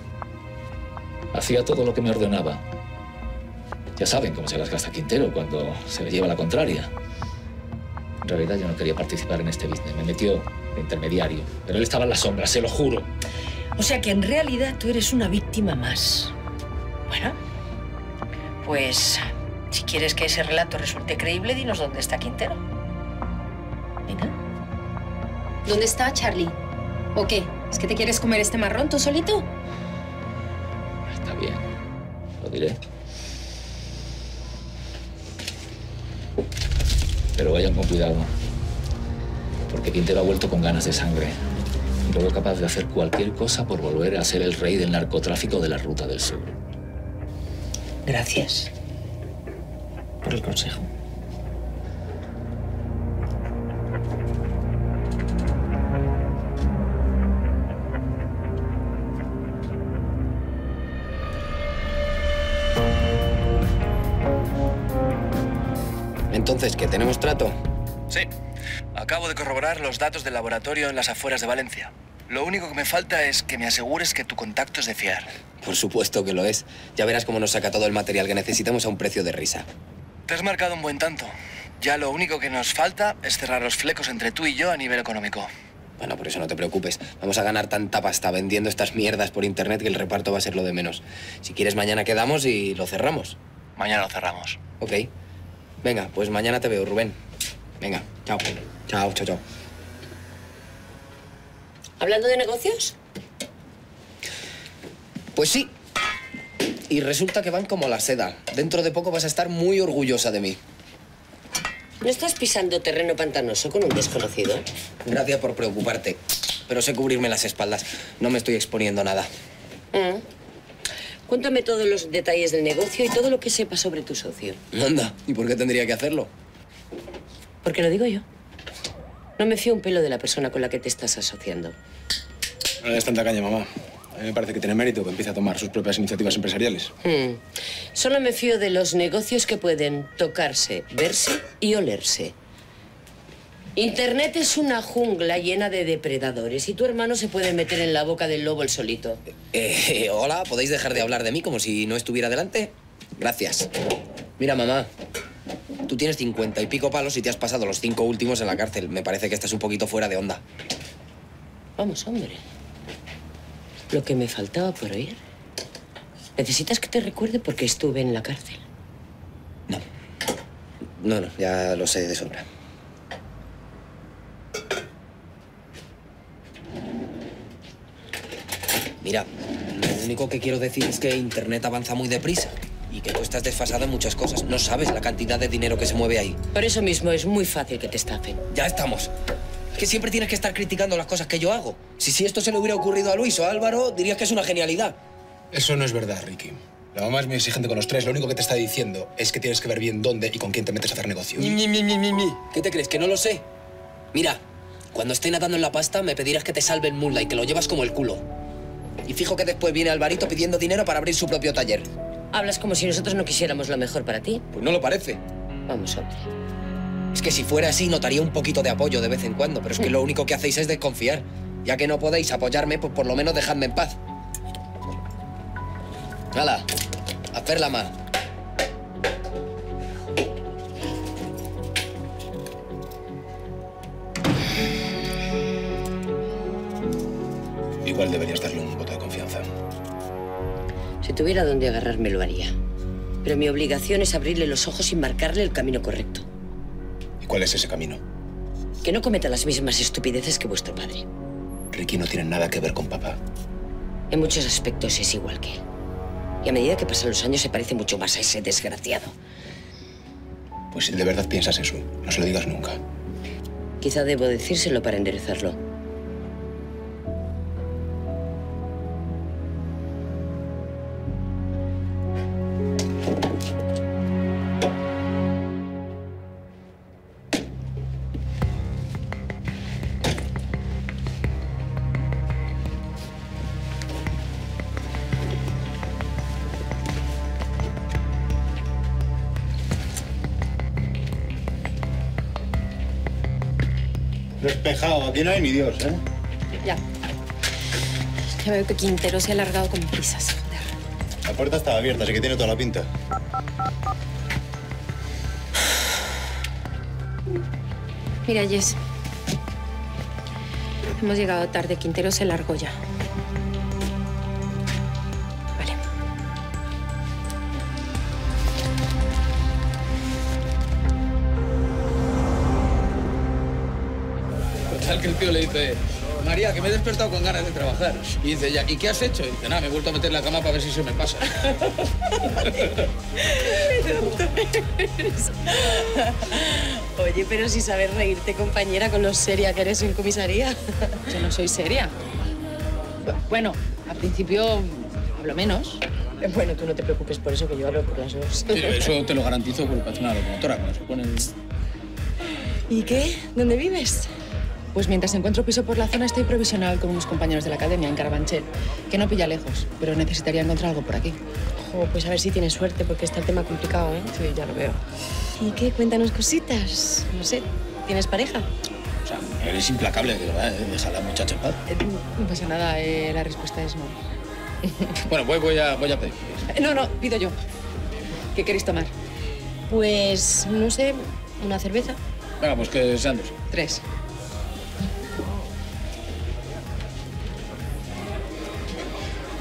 Hacía todo lo que me ordenaba. Ya saben cómo se las gasta Quintero cuando se le lleva la contraria. En realidad yo no quería participar en este business. Me metió de intermediario. Pero él estaba en la sombra, se lo juro. O sea que en realidad tú eres una víctima más. Bueno, pues si quieres que ese relato resulte creíble, dinos dónde está Quintero. Venga. ¿Dónde está Charlie? ¿O qué? ¿Es que te quieres comer este marrón tú solito? Está bien. Lo diré. Pero vayan con cuidado. Porque Quintero ha vuelto con ganas de sangre. Y veo capaz de hacer cualquier cosa por volver a ser el rey del narcotráfico de la Ruta del Sur. Gracias por el consejo. Entonces, ¿qué tenemos trato? Sí. Acabo de corroborar los datos del laboratorio en las afueras de Valencia. Lo único que me falta es que me asegures que tu contacto es de fiar. Por supuesto que lo es. Ya verás cómo nos saca todo el material que necesitamos a un precio de risa. Te has marcado un buen tanto. Ya lo único que nos falta es cerrar los flecos entre tú y yo a nivel económico. Bueno, por eso no te preocupes. Vamos a ganar tanta pasta vendiendo estas mierdas por internet que el reparto va a ser lo de menos. Si quieres, mañana quedamos y lo cerramos. Mañana lo cerramos. Ok. Venga, pues mañana te veo, Rubén. Venga, chao. Chao, chao, chao. ¿Hablando de negocios? Pues sí. Y resulta que van como la seda. Dentro de poco vas a estar muy orgullosa de mí. ¿No estás pisando terreno pantanoso con un desconocido? Gracias por preocuparte. Pero sé cubrirme las espaldas. No me estoy exponiendo a nada. Mm. Cuéntame todos los detalles del negocio y todo lo que sepas sobre tu socio. Anda, ¿y por qué tendría que hacerlo? Porque lo digo yo. No me fío un pelo de la persona con la que te estás asociando. No le des tanta caña, mamá. A mí me parece que tiene mérito que empiece a tomar sus propias iniciativas empresariales. Hmm. Solo me fío de los negocios que pueden tocarse, verse y olerse. Internet es una jungla llena de depredadores y tu hermano se puede meter en la boca del lobo el solito. Eh, hola, ¿podéis dejar de hablar de mí como si no estuviera delante? Gracias. Mira, mamá, tú tienes cincuenta y pico palos y te has pasado los cinco últimos en la cárcel. Me parece que estás un poquito fuera de onda. Vamos, hombre. Lo que me faltaba por oír. ¿Necesitas que te recuerde porque estuve en la cárcel? No, no, ya lo sé de sobra. Mira, lo único que quiero decir es que Internet avanza muy deprisa y que tú estás desfasada en muchas cosas. No sabes la cantidad de dinero que se mueve ahí. Por eso mismo es muy fácil que te estafen. Ya estamos. Es que siempre tienes que estar criticando las cosas que yo hago. Si, si esto se le hubiera ocurrido a Luis o a Álvaro, dirías que es una genialidad. Eso no es verdad, Ricky. La mamá es muy exigente con los tres. Lo único que te está diciendo es que tienes que ver bien dónde y con quién te metes a hacer negocio. Ni, ni, ni, ni. ¿Qué te crees? ¿Que no lo sé? Mira, cuando esté nadando en la pasta, me pedirás que te salve el Moonlight, que lo llevas como el culo. Y fijo que después viene Alvarito pidiendo dinero para abrir su propio taller. Hablas como si nosotros no quisiéramos lo mejor para ti. Pues no lo parece. Vamos, hombre. Es que si fuera así, notaría un poquito de apoyo de vez en cuando, pero es que lo único que hacéis es desconfiar. Ya que no podéis apoyarme, pues por lo menos dejadme en paz. ¡Hala! A hacer la mano. Igual deberías darle un voto de confianza. Si tuviera dónde agarrarme, lo haría. Pero mi obligación es abrirle los ojos y marcarle el camino correcto. ¿Y cuál es ese camino? Que no cometa las mismas estupideces que vuestro padre. Ricky no tiene nada que ver con papá. En muchos aspectos es igual que él. Y a medida que pasan los años se parece mucho más a ese desgraciado. Pues si de verdad piensas eso, no se lo digas nunca. Quizá debo decírselo para enderezarlo. Aquí no hay ni Dios, ¿eh? Ya. Ya veo que Quintero se ha alargado con prisas, joder. La puerta estaba abierta, así que tiene toda la pinta. Mira, Jess. Hemos llegado tarde. Quintero se largó ya. Tío le dice, María, que me he despertado con ganas de trabajar. Y dice ella, ¿y qué has hecho? Y dice, nada, me he vuelto a meter en la cama para ver si se me pasa. Oye, pero si sabes reírte, compañera, con lo seria que eres en comisaría. Yo no soy seria. Bueno, al principio hablo menos. Bueno, tú no te preocupes por eso, que yo hablo por las dos. Sí, Eso te lo garantizo por el patrón de la locomotora, cuando se ponen... ¿Y qué? ¿Dónde vives? Pues mientras encuentro piso por la zona estoy provisional con unos compañeros de la academia en Carabanchel, que no pilla lejos, pero necesitaría encontrar algo por aquí. Jo, pues a ver si tienes suerte, porque está el tema complicado, ¿eh? Sí, ya lo veo. ¿Y qué? Cuéntanos cositas. No sé, ¿tienes pareja? O sea, eres implacable, de verdad, ¿eh? deja a la muchacha en paz. Eh, no pasa nada, eh, la respuesta es no. Bueno, voy, voy, a, voy a pedir. No, no, pido yo. ¿Qué queréis tomar? Pues, no sé, una cerveza. Venga, pues que sean dos. Tres.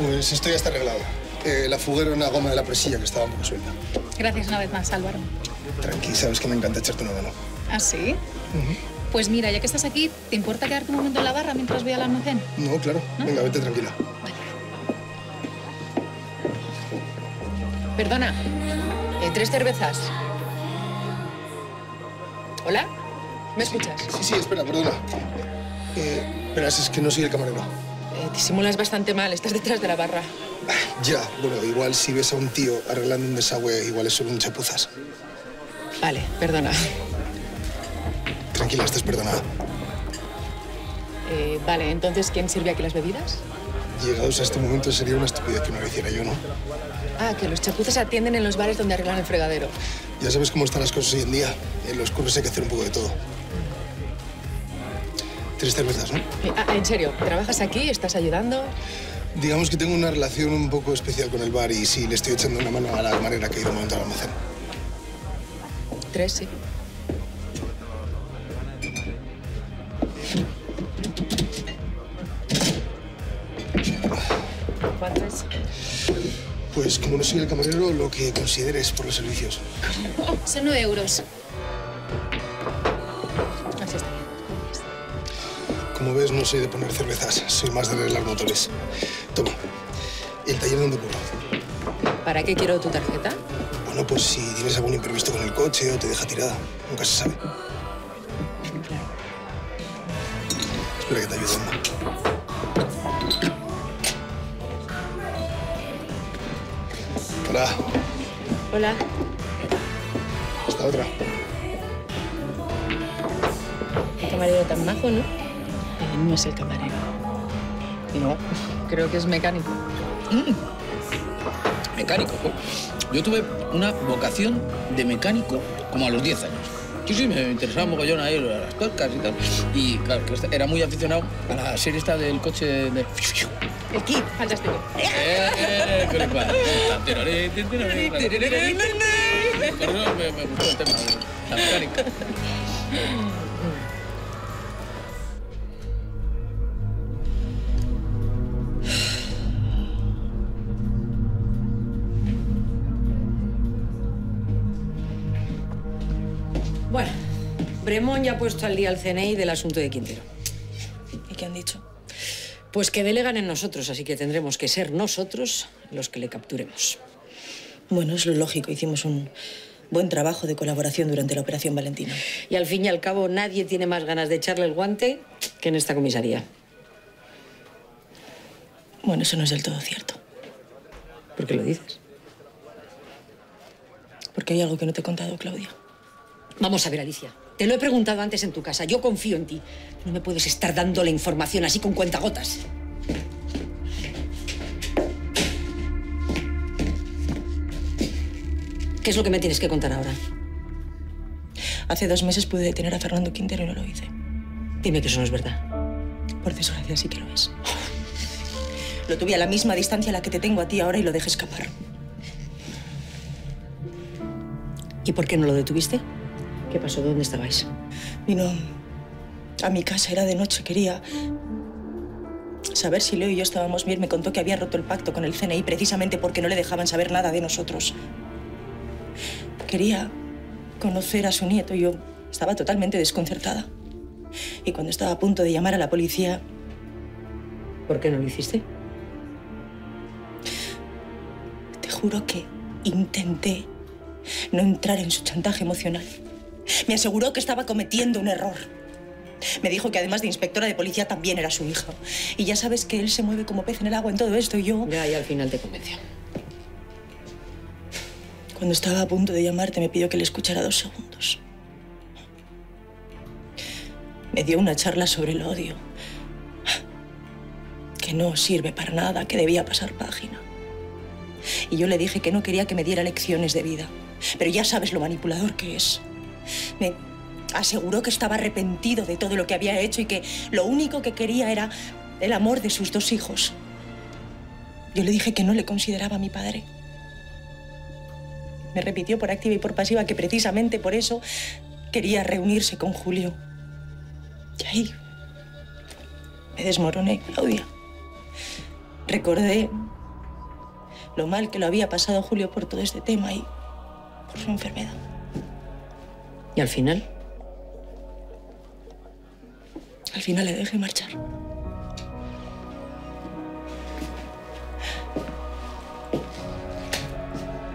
Pues esto ya está arreglado. Eh, la fuga era una goma de la presilla que estaba un poco suelta. Gracias una vez más, Álvaro. Tranqui, sabes que me encanta echarte una mano. ¿Ah, sí? Pues mira, ya que estás aquí, ¿te importa quedarte un momento en la barra mientras voy al almacén? No, claro. Venga, vete tranquila. Perdona, eh, tres cervezas. ¿Hola? ¿Me escuchas? Sí, sí, espera, perdona. Eh, verás, es que no soy el camarero. Disimulas bastante mal, estás detrás de la barra. Ya, bueno, igual si ves a un tío arreglando un desagüe, igual es solo un chapuzas. Vale, perdona. Tranquila, estás perdonada. Eh, vale, entonces, ¿quién sirve aquí las bebidas? Llegados a este momento sería una estupidez que no lo hiciera yo, ¿no? Ah, que los chapuzas atienden en los bares donde arreglan el fregadero. Ya sabes cómo están las cosas hoy en día. En los curros hay que hacer un poco de todo. Tres cervezas, ¿no? Eh, ah, en serio, ¿trabajas aquí? ¿Estás ayudando? Digamos que tengo una relación un poco especial con el bar y sí, le estoy echando una mano a la manera que he ido montando el almacén. Tres, sí. ¿Cuántas? Pues como no soy el camarero, lo que consideres por los servicios. Son nueve euros. Como ves, no soy de poner cervezas, soy más de arreglar motores. Toma, ¿el taller dónde ocurre? ¿Para qué quiero tu tarjeta? Bueno, pues si tienes algún imprevisto con el coche o te deja tirada, nunca se sabe. Espera que te ayude, anda. Hola, Hola. esta otra. Qué camarero tan majo, ¿no? No es el camarero. No. Creo que es mecánico. Mecánico. jo. Yo tuve una vocación de mecánico como a los 10 años. Sí, sí, me interesaba mogollón ahí las tuercas y tal. Y claro, que era muy aficionado a la serie esta del coche de... El kit, fantástico. Eh, con el cual- Por eso me, me gustó el tema de la mecánica. Bremón ya ha puesto al día al CNI del asunto de Quintero. ¿Y qué han dicho? Pues que delegan en nosotros, así que tendremos que ser nosotros los que le capturemos. Bueno, es lo lógico. Hicimos un buen trabajo de colaboración durante la Operación Valentina. Y al fin y al cabo, nadie tiene más ganas de echarle el guante que en esta comisaría. Bueno, eso no es del todo cierto. ¿Por qué lo dices? Porque hay algo que no te he contado, Claudia. Vamos a ver, Alicia. Te lo he preguntado antes en tu casa. Yo confío en ti. No me puedes estar dando la información así con cuentagotas. ¿Qué es lo que me tienes que contar ahora? Hace dos meses pude detener a Fernando Quintero y no lo hice. Dime que eso no es verdad. Por desgracia sí que lo es. Lo tuve a la misma distancia a la que te tengo a ti ahora y lo dejé escapar. ¿Y por qué no lo detuviste? ¿Qué pasó? ¿Dónde estabais? Vino a mi casa, era de noche, quería saber si Leo y yo estábamos bien. Me contó que había roto el pacto con el CNI precisamente porque no le dejaban saber nada de nosotros. Quería conocer a su nieto y yo estaba totalmente desconcertada. Y cuando estaba a punto de llamar a la policía... ¿Por qué no lo hiciste? Te juro que intenté no entrar en su chantaje emocional. Me aseguró que estaba cometiendo un error. Me dijo que además de inspectora de policía también era su hija. Y ya sabes que él se mueve como pez en el agua en todo esto y yo... Ya, y al final te convenció. Cuando estaba a punto de llamarte me pidió que le escuchara dos segundos. Me dio una charla sobre el odio. Que no sirve para nada, que debía pasar página. Y yo le dije que no quería que me diera lecciones de vida. Pero ya sabes lo manipulador que es. Me aseguró que estaba arrepentido de todo lo que había hecho y que lo único que quería era el amor de sus dos hijos. Yo le dije que no le consideraba mi padre. Me repitió por activa y por pasiva que precisamente por eso quería reunirse con Julio. Y ahí me desmoroné, Claudia. Recordé lo mal que lo había pasado Julio por todo este tema y por su enfermedad. ¿Y al final? Al final le dejé marchar.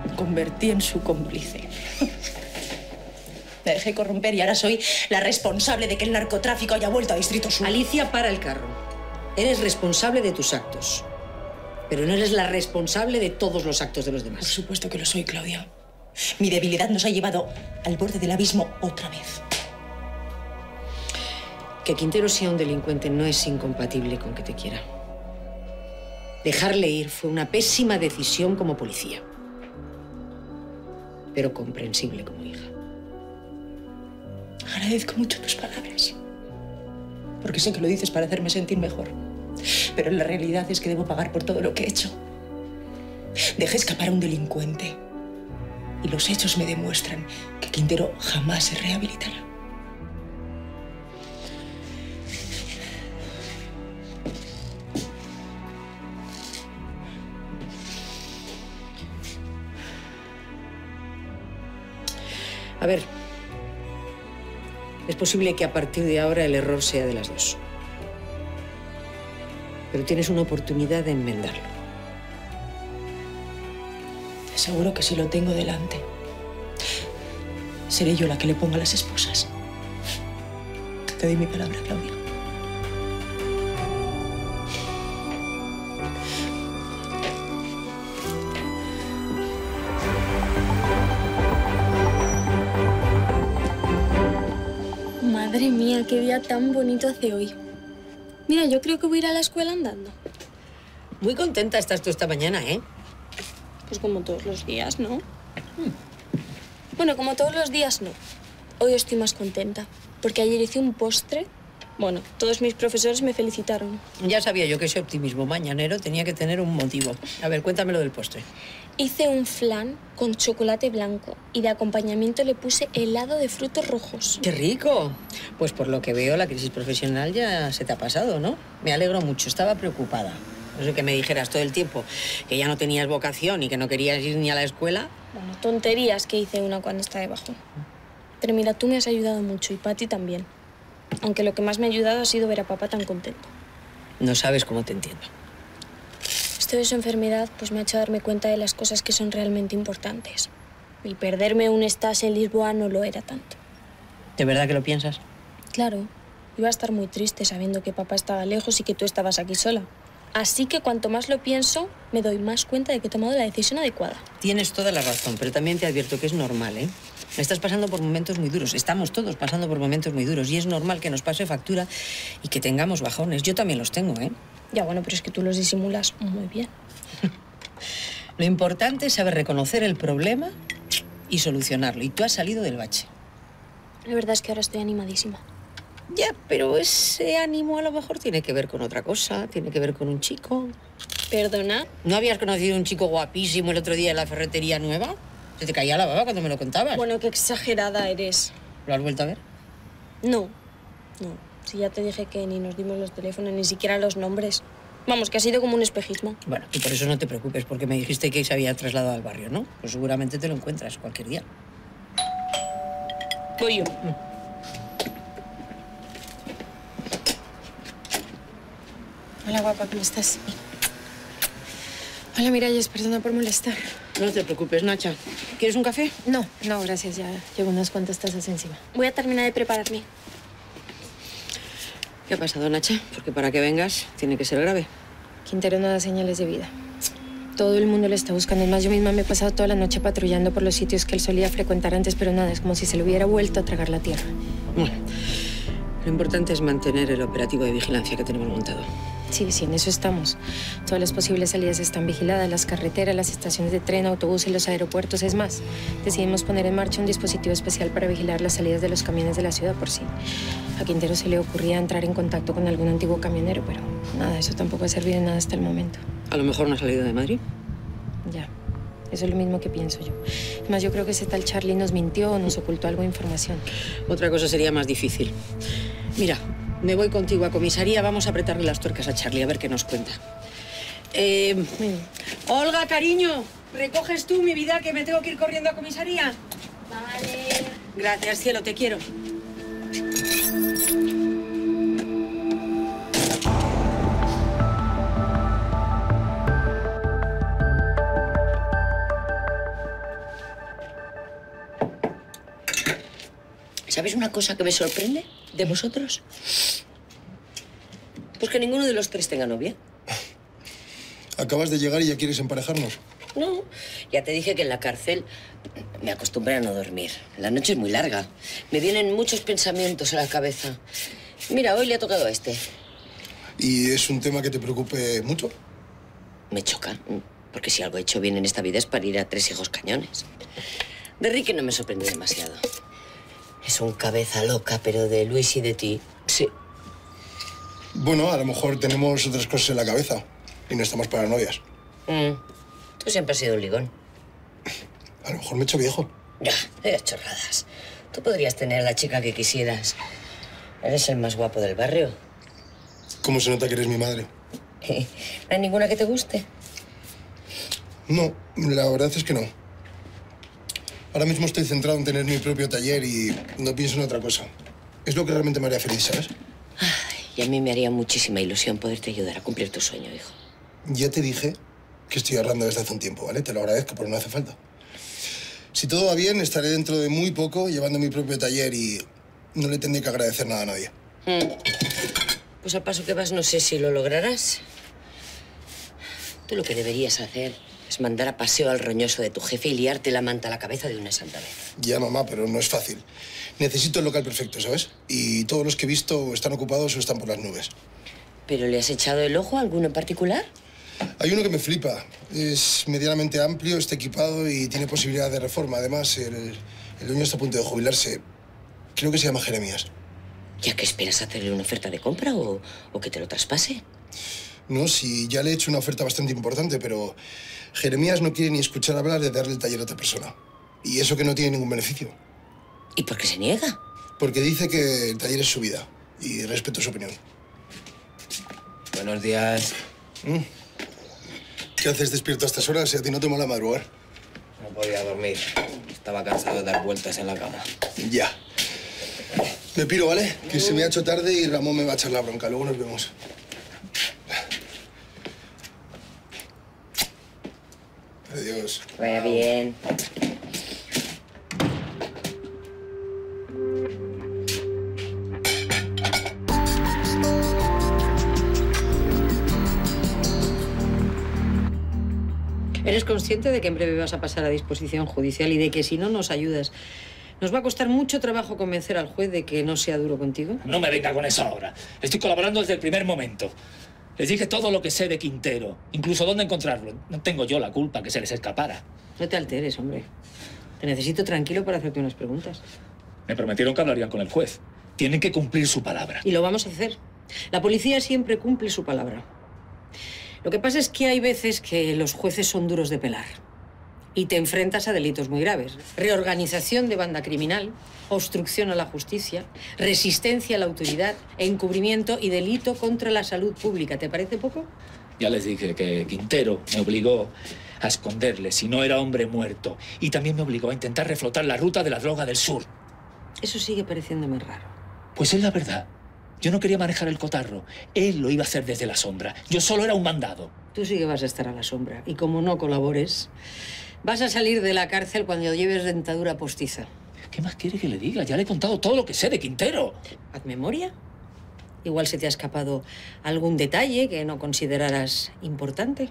Me convertí en su cómplice. Me dejé corromper y ahora soy la responsable de que el narcotráfico haya vuelto a Distrito Sur. Alicia, para el carro. Eres responsable de tus actos. Pero no eres la responsable de todos los actos de los demás. Por supuesto que lo soy, Claudia. Mi debilidad nos ha llevado al borde del abismo otra vez. Que Quintero sea un delincuente no es incompatible con que te quiera. Dejarle ir fue una pésima decisión como policía. Pero comprensible como hija. Agradezco mucho tus palabras. Porque sé que lo dices para hacerme sentir mejor. Pero la realidad es que debo pagar por todo lo que he hecho. Dejé escapar a un delincuente. Y los hechos me demuestran que Quintero jamás se rehabilitará. A ver, es posible que a partir de ahora el error sea de las dos. Pero tienes una oportunidad de enmendarlo. Seguro que si lo tengo delante, seré yo la que le ponga las esposas. Te doy mi palabra, Claudia. Madre mía, qué día tan bonito hace hoy. Mira, yo creo que voy a ir a la escuela andando. Muy contenta estás tú esta mañana, ¿eh? Pues como todos los días, ¿no? Bueno, como todos los días, no. Hoy estoy más contenta, porque ayer hice un postre. Bueno, todos mis profesores me felicitaron. Ya sabía yo que ese optimismo mañanero tenía que tener un motivo. A ver, cuéntamelo del postre. Hice un flan con chocolate blanco y de acompañamiento le puse helado de frutos rojos. ¡Qué rico! Pues por lo que veo, la crisis profesional ya se te ha pasado, ¿no? Me alegro mucho, estaba preocupada. No sé que me dijeras todo el tiempo que ya no tenías vocación y que no querías ir ni a la escuela. Bueno, tonterías que hice una cuando está debajo. Pero mira, tú me has ayudado mucho y Patti también. Aunque lo que más me ha ayudado ha sido ver a papá tan contento. No sabes cómo te entiendo. Esto de su enfermedad pues me ha hecho darme cuenta de las cosas que son realmente importantes. Y perderme un stage en Lisboa no lo era tanto. ¿De verdad que lo piensas? Claro, iba a estar muy triste sabiendo que papá estaba lejos y que tú estabas aquí sola. Así que cuanto más lo pienso, me doy más cuenta de que he tomado la decisión adecuada. Tienes toda la razón, pero también te advierto que es normal, ¿eh? Estás pasando por momentos muy duros. Estamos todos pasando por momentos muy duros y es normal que nos pase factura y que tengamos bajones. Yo también los tengo, ¿eh? Ya, bueno, pero es que tú los disimulas muy bien. Lo importante es saber reconocer el problema y solucionarlo. Y tú has salido del bache. La verdad es que ahora estoy animadísima. Ya, pero ese ánimo a lo mejor tiene que ver con otra cosa, tiene que ver con un chico. ¿Perdona? ¿No habías conocido un chico guapísimo el otro día en la ferretería nueva? Se te caía la baba cuando me lo contabas. Bueno, qué exagerada eres. ¿Lo has vuelto a ver? No, no. Si ya te dije que ni nos dimos los teléfonos, ni siquiera los nombres. Vamos, que ha sido como un espejismo. Bueno, y por eso no te preocupes, porque me dijiste que se había trasladado al barrio, ¿no? Pues seguramente te lo encuentras cualquier día. Voy yo. Hola, guapa, ¿cómo estás? Hola, Miralles, perdona por molestar. No te preocupes, Nacha. ¿Quieres un café? No, no, gracias. Ya llevo unas cuantas tazas encima. Voy a terminar de prepararme. ¿Qué ha pasado, Nacha? Porque para que vengas tiene que ser grave. Quintero no da señales de vida. Todo el mundo lo está buscando. Es más, yo misma me he pasado toda la noche patrullando por los sitios que él solía frecuentar antes, pero nada, es como si se le hubiera vuelto a tragar la tierra. Bueno, lo importante es mantener el operativo de vigilancia que tenemos montado. Sí, sí, en eso estamos. Todas las posibles salidas están vigiladas, las carreteras, las estaciones de tren, autobuses, los aeropuertos. Es más, decidimos poner en marcha un dispositivo especial para vigilar las salidas de los camiones de la ciudad por si a Quintero se le ocurría entrar en contacto con algún antiguo camionero, pero nada, eso tampoco ha servido de nada hasta el momento. A lo mejor no ha salido de Madrid. Ya, eso es lo mismo que pienso yo. Más, yo creo que ese tal Charlie nos mintió o nos ocultó algo de información. Otra cosa sería más difícil. Mira, me voy contigo a comisaría, vamos a apretarle las tuercas a Charlie a ver qué nos cuenta. Eh, Olga, cariño, ¿recoges tú mi vida que me tengo que ir corriendo a comisaría? Vale. Gracias, cielo, te quiero. ¿Sabes una cosa que me sorprende de vosotros? Pues que ninguno de los tres tenga novia. Acabas de llegar y ya quieres emparejarnos. No, ya te dije que en la cárcel me acostumbré a no dormir. La noche es muy larga. Me vienen muchos pensamientos a la cabeza. Mira, hoy le ha tocado a este. ¿Y es un tema que te preocupe mucho? Me choca, porque si algo he hecho bien en esta vida es parir a tres hijos cañones. De Ricky no me sorprende demasiado. Es un cabeza loca, pero de Luis y de ti, sí. Bueno, a lo mejor tenemos otras cosas en la cabeza y no estamos para novias. Mm, Tú siempre has sido un ligón. A lo mejor me he hecho viejo. Ya, eres chorradas. Tú podrías tener a la chica que quisieras. Eres el más guapo del barrio. ¿Cómo se nota que eres mi madre? ¿No hay ninguna que te guste? No, la verdad es que no. Ahora mismo estoy centrado en tener mi propio taller y no pienso en otra cosa. Es lo que realmente me haría feliz, ¿sabes? Y a mí me haría muchísima ilusión poderte ayudar a cumplir tu sueño, hijo. Ya te dije que estoy ahorrando desde hace un tiempo, ¿vale? Te lo agradezco, pero no hace falta. Si todo va bien, estaré dentro de muy poco llevando mi propio taller y no le tendré que agradecer nada a nadie. Mm. Pues al paso que vas no sé si lo lograrás. Tú lo que deberías hacer es mandar a paseo al roñoso de tu jefe y liarte la manta a la cabeza de una santa vez. Ya, mamá, pero no es fácil. Necesito el local perfecto, ¿sabes? Y todos los que he visto están ocupados o están por las nubes. ¿Pero le has echado el ojo a alguno en particular? Hay uno que me flipa. Es medianamente amplio, está equipado y tiene posibilidad de reforma. Además, el, el dueño está a punto de jubilarse. Creo que se llama Jeremías. ¿Ya que esperas hacerle una oferta de compra o, o que te lo traspase? No, si ya le he hecho una oferta bastante importante, pero Jeremías no quiere ni escuchar hablar de darle el taller a otra persona. Y eso que no tiene ningún beneficio. ¿Y por qué se niega? Porque dice que el taller es su vida y respeto su opinión. Buenos días. Mm. ¿Qué haces despierto a estas horas si a ti no te mola madrugar? No podía dormir. Estaba cansado de dar vueltas en la cama. Ya. Me piro, ¿vale? Que se me ha hecho tarde y Ramón me va a echar la bronca. Luego nos vemos. Adiós. Vaya bien. ¿Eres consciente de que en breve vas a pasar a disposición judicial y de que si no nos ayudas, nos va a costar mucho trabajo convencer al juez de que no sea duro contigo? No me venga con eso ahora. Estoy colaborando desde el primer momento. Les dije todo lo que sé de Quintero, incluso dónde encontrarlo. No tengo yo la culpa que se les escapara. No te alteres, hombre. Te necesito tranquilo para hacerte unas preguntas. Me prometieron que hablarían con el juez. Tienen que cumplir su palabra. Y lo vamos a hacer. La policía siempre cumple su palabra. Lo que pasa es que hay veces que los jueces son duros de pelar y te enfrentas a delitos muy graves. Reorganización de banda criminal, obstrucción a la justicia, resistencia a la autoridad, encubrimiento y delito contra la salud pública. ¿Te parece poco? Ya les dije que Quintero me obligó a esconderle si no era hombre muerto. Y también me obligó a intentar reflotar la ruta de la droga del sur. Eso sigue pareciéndome raro. Pues es la verdad. Yo no quería manejar el cotarro. Él lo iba a hacer desde la sombra. Yo solo era un mandado. Tú sí que vas a estar a la sombra. Y como no colabores, vas a salir de la cárcel cuando lleves dentadura postiza. ¿Qué más quiere que le diga? Ya le he contado todo lo que sé de Quintero. Haz memoria. Igual se te ha escapado algún detalle que no consideraras importante.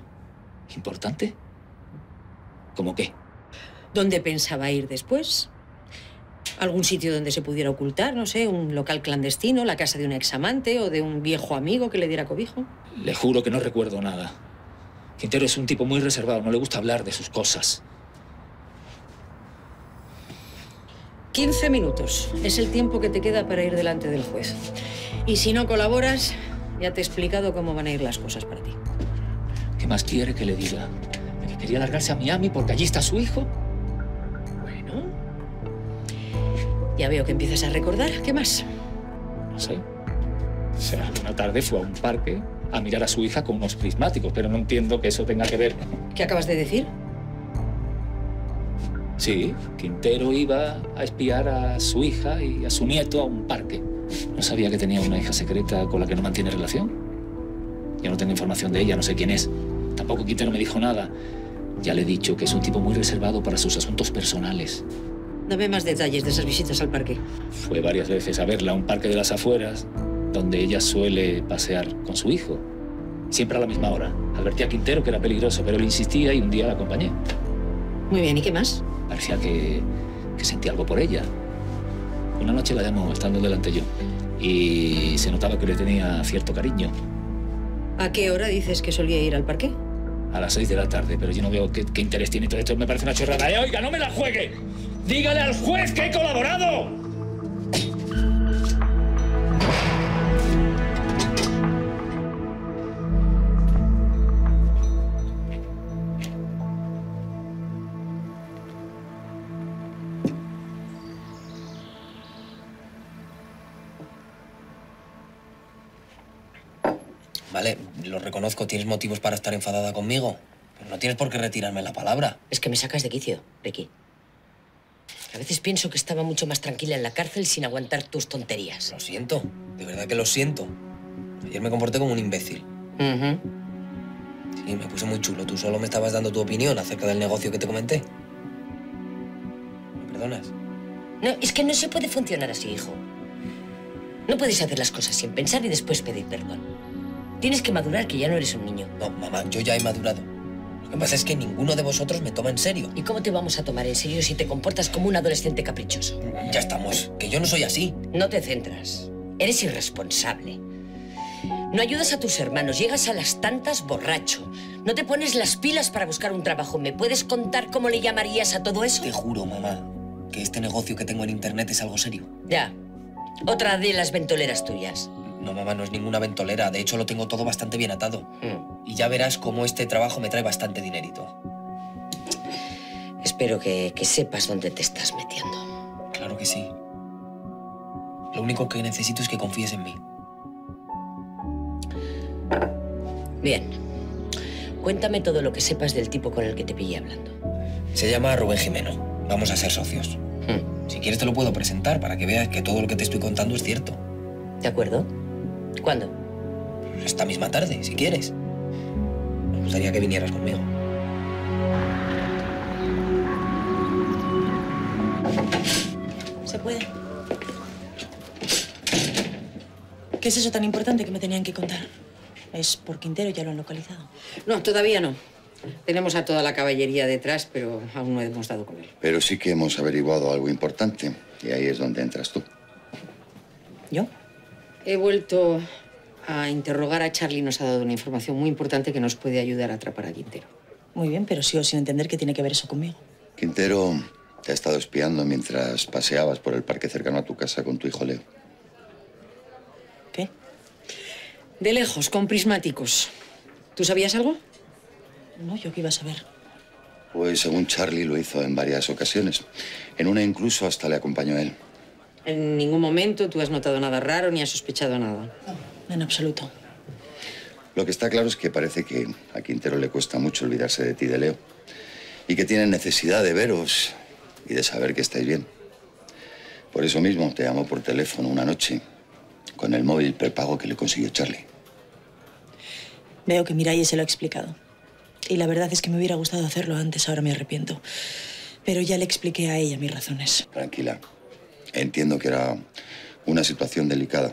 ¿Importante? ¿Cómo qué? ¿Dónde pensaba ir después? ¿Algún sitio donde se pudiera ocultar? No sé, un local clandestino, la casa de un examante o de un viejo amigo que le diera cobijo. Le juro que no recuerdo nada. Quintero es un tipo muy reservado, no le gusta hablar de sus cosas. 15 minutos es el tiempo que te queda para ir delante del juez. Y si no colaboras, ya te he explicado cómo van a ir las cosas para ti. ¿Qué más quiere que le diga? ¿Que quería largarse a Miami porque allí está su hijo? Bueno. Ya veo que empiezas a recordar. ¿Qué más? No sé. O sea, una tarde fue a un parque a mirar a su hija con unos prismáticos, pero no entiendo que eso tenga que ver. ¿Qué acabas de decir? Sí, Quintero iba a espiar a su hija y a su nieto a un parque. No sabía que tenía una hija secreta con la que no mantiene relación. Yo no tengo información de ella, no sé quién es. Tampoco Quintero me dijo nada. Ya le he dicho que es un tipo muy reservado para sus asuntos personales. Dame más detalles de esas visitas al parque. Fue varias veces a verla a un parque de las afueras, donde ella suele pasear con su hijo. Siempre a la misma hora. Advertí a Quintero que era peligroso, pero él insistía y un día la acompañé. Muy bien, ¿y qué más? Parecía que, que sentía algo por ella. Una noche la llamó estando delante yo y se notaba que le tenía cierto cariño. ¿A qué hora dices que solía ir al parque? a las 6 de la tarde, pero yo no veo qué, qué interés tiene todo esto. Me parece una chorrada. ¡Eh, oiga, no me la juegue! ¡Dígale al juez que he colaborado! Lo reconozco, tienes motivos para estar enfadada conmigo. Pero no tienes por qué retirarme la palabra. Es que me sacas de quicio, Ricky. A veces pienso que estaba mucho más tranquila en la cárcel sin aguantar tus tonterías. Lo siento, de verdad que lo siento. Ayer me comporté como un imbécil. Sí, me puse muy chulo. Tú solo me estabas dando tu opinión acerca del negocio que te comenté. ¿Me perdonas? No, es que no se puede funcionar así, hijo. No puedes hacer las cosas sin pensar y después pedir perdón. Tienes que madurar, que ya no eres un niño. No, mamá, yo ya he madurado. Lo que pasa es que ninguno de vosotros me toma en serio. ¿Y cómo te vamos a tomar en serio si te comportas como un adolescente caprichoso? Ya estamos, que yo no soy así. No te centras. Eres irresponsable. No ayudas a tus hermanos, llegas a las tantas borracho. No te pones las pilas para buscar un trabajo. ¿Me puedes contar cómo le llamarías a todo eso? Te juro, mamá, que este negocio que tengo en internet es algo serio. Ya. Otra de las ventoleras tuyas. No, mamá, no es ninguna ventolera. De hecho, lo tengo todo bastante bien atado. Y ya verás cómo este trabajo me trae bastante dinerito. Espero que, que sepas dónde te estás metiendo. Claro que sí. Lo único que necesito es que confíes en mí. Bien. Cuéntame todo lo que sepas del tipo con el que te pillé hablando. Se llama Rubén Jimeno. Vamos a ser socios. Si quieres te lo puedo presentar para que veas que todo lo que te estoy contando es cierto. ¿De acuerdo? ¿Cuándo? Esta misma tarde, si quieres. Me gustaría que vinieras conmigo. ¿Se puede? ¿Qué es eso tan importante que me tenían que contar? Es por Quintero, ya lo han localizado. No, todavía no. Tenemos a toda la caballería detrás, pero aún no hemos dado con él. Pero sí que hemos averiguado algo importante y ahí es donde entras tú. He vuelto a interrogar a Charlie y nos ha dado una información muy importante que nos puede ayudar a atrapar a Quintero. Muy bien, pero sigo sin entender qué tiene que ver eso conmigo. Quintero te ha estado espiando mientras paseabas por el parque cercano a tu casa con tu hijo Leo. De lejos, con prismáticos. ¿Tú sabías algo? No, yo qué iba a saber. Pues según Charlie lo hizo en varias ocasiones. En una incluso hasta le acompañó a él. En ningún momento tú has notado nada raro ni has sospechado nada. En absoluto. Lo que está claro es que parece que a Quintero le cuesta mucho olvidarse de ti y de Leo. Y que tiene necesidad de veros y de saber que estáis bien. Por eso mismo te llamó por teléfono una noche con el móvil prepago que le consiguió Charlie. Veo que Mirai se lo ha explicado. Y la verdad es que me hubiera gustado hacerlo antes, ahora me arrepiento. Pero ya le expliqué a ella mis razones. Tranquila. Entiendo que era una situación delicada.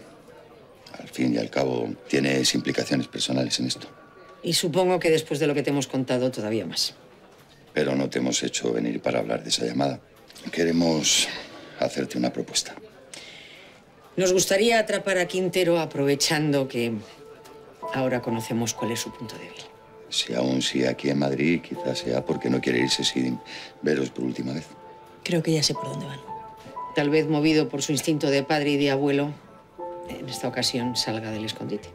Al fin y al cabo, tienes implicaciones personales en esto. Y supongo que después de lo que te hemos contado, todavía más. Pero no te hemos hecho venir para hablar de esa llamada. Queremos hacerte una propuesta. Nos gustaría atrapar a Quintero aprovechando que ahora conocemos cuál es su punto débil. Si aún sigue aquí en Madrid, quizás sea porque no quiere irse sin veros por última vez. Creo que ya sé por dónde van. Tal vez movido por su instinto de padre y de abuelo, en esta ocasión salga del escondite.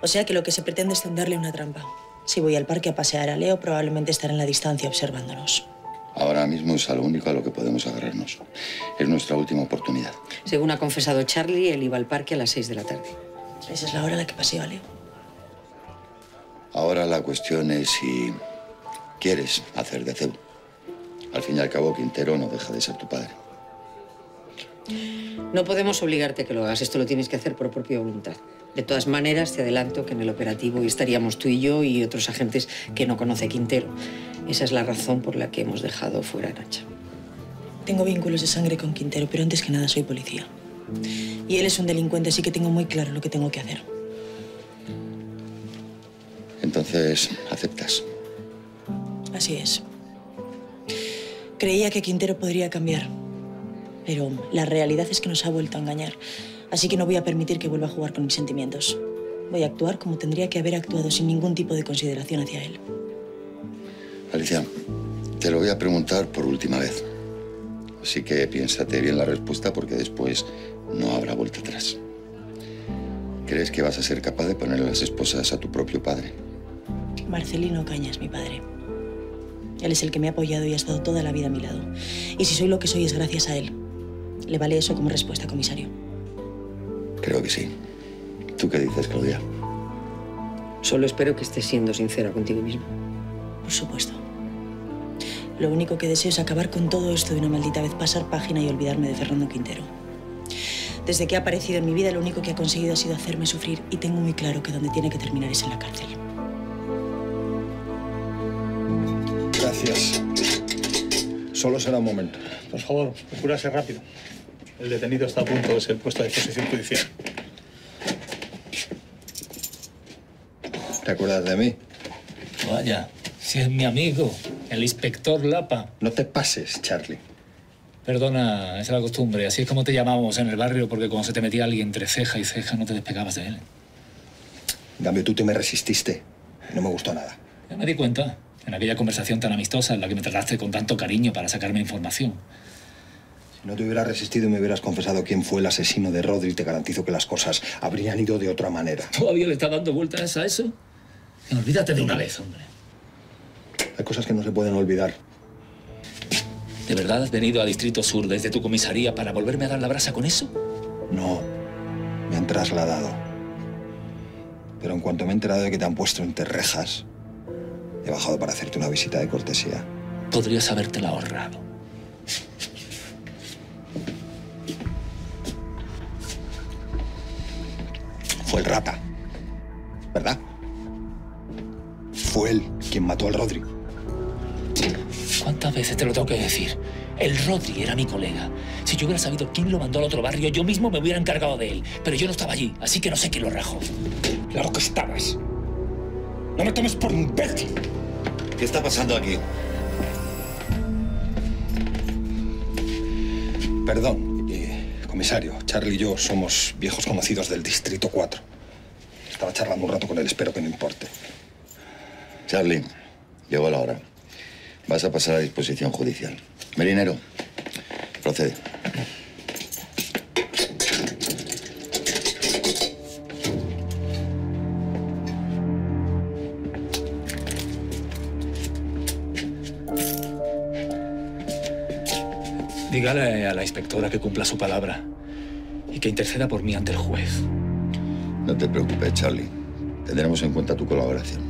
O sea que lo que se pretende es tenderle una trampa. Si voy al parque a pasear a Leo, probablemente estará en la distancia observándonos. Ahora mismo es a lo único a lo que podemos agarrarnos. Es nuestra última oportunidad. Según ha confesado Charlie, él iba al parque a las seis de la tarde. Esa es la hora a la que paseo a Leo. Ahora la cuestión es si quieres hacer de cebo. Al fin y al cabo, Quintero no deja de ser tu padre. No podemos obligarte a que lo hagas, esto lo tienes que hacer por propia voluntad. De todas maneras, te adelanto que en el operativo estaríamos tú y yo y otros agentes que no conoce Quintero. Esa es la razón por la que hemos dejado fuera a Nacha. Tengo vínculos de sangre con Quintero, pero antes que nada soy policía. Y él es un delincuente, así que tengo muy claro lo que tengo que hacer. Entonces, ¿aceptas? Así es. Creía que Quintero podría cambiar, pero la realidad es que nos ha vuelto a engañar. Así que no voy a permitir que vuelva a jugar con mis sentimientos. Voy a actuar como tendría que haber actuado, sin ningún tipo de consideración hacia él. Alicia, te lo voy a preguntar por última vez. Así que piénsate bien la respuesta porque después no habrá vuelta atrás. ¿Crees que vas a ser capaz de poner las esposas a tu propio padre? Marcelino Caña es mi padre. Él es el que me ha apoyado y ha estado toda la vida a mi lado. Y si soy lo que soy es gracias a él. ¿Le vale eso como respuesta, comisario? Creo que sí. ¿Tú qué dices, Claudia? Solo espero que estés siendo sincera contigo mismo. Por supuesto. Lo único que deseo es acabar con todo esto de una maldita vez, pasar página y olvidarme de Fernando Quintero. Desde que ha aparecido en mi vida, lo único que ha conseguido ha sido hacerme sufrir y tengo muy claro que donde tiene que terminar es en la cárcel. Gracias. Solo será un momento. Por favor, procura ser rápido. El detenido está a punto de ser puesto a disposición judicial. ¿Te acuerdas de mí? Vaya, si es mi amigo, el inspector Lapa. No te pases, Charlie. Perdona, es la costumbre. Así es como te llamábamos en el barrio, porque cuando se te metía alguien entre ceja y ceja no te despegabas de él. En cambio, tú te me resististe. No me gustó nada. Ya me di cuenta, en aquella conversación tan amistosa en la que me trataste con tanto cariño para sacarme información. Si no te hubieras resistido y me hubieras confesado quién fue el asesino de Rodri, te garantizo que las cosas habrían ido de otra manera. ¿Todavía le estás dando vueltas a eso? Olvídate de una vez, hombre. Hay cosas que no se pueden olvidar. ¿De verdad has venido a Distrito Sur desde tu comisaría para volverme a dar la brasa con eso? No, me han trasladado. Pero en cuanto me he enterado de que te han puesto entre rejas, he bajado para hacerte una visita de cortesía. Podrías habértela ahorrado. Fue el rata, ¿verdad? Fue él quien mató al Rodri. ¿Cuántas veces te lo tengo que decir? El Rodri era mi colega. Si yo hubiera sabido quién lo mandó al otro barrio, yo mismo me hubiera encargado de él. Pero yo no estaba allí, así que no sé quién lo rajó. Claro que estabas. No me tomes por imbécil. ¿Qué está pasando aquí? Perdón, comisario. Charlie y yo somos viejos conocidos del Distrito 4. Estaba charlando un rato con él, espero que no importe. Charlie, llegó la hora. Vas a pasar a disposición judicial. Merinero, procede. Dígale a la inspectora que cumpla su palabra y que interceda por mí ante el juez. No te preocupes, Charlie. Tendremos en cuenta tu colaboración.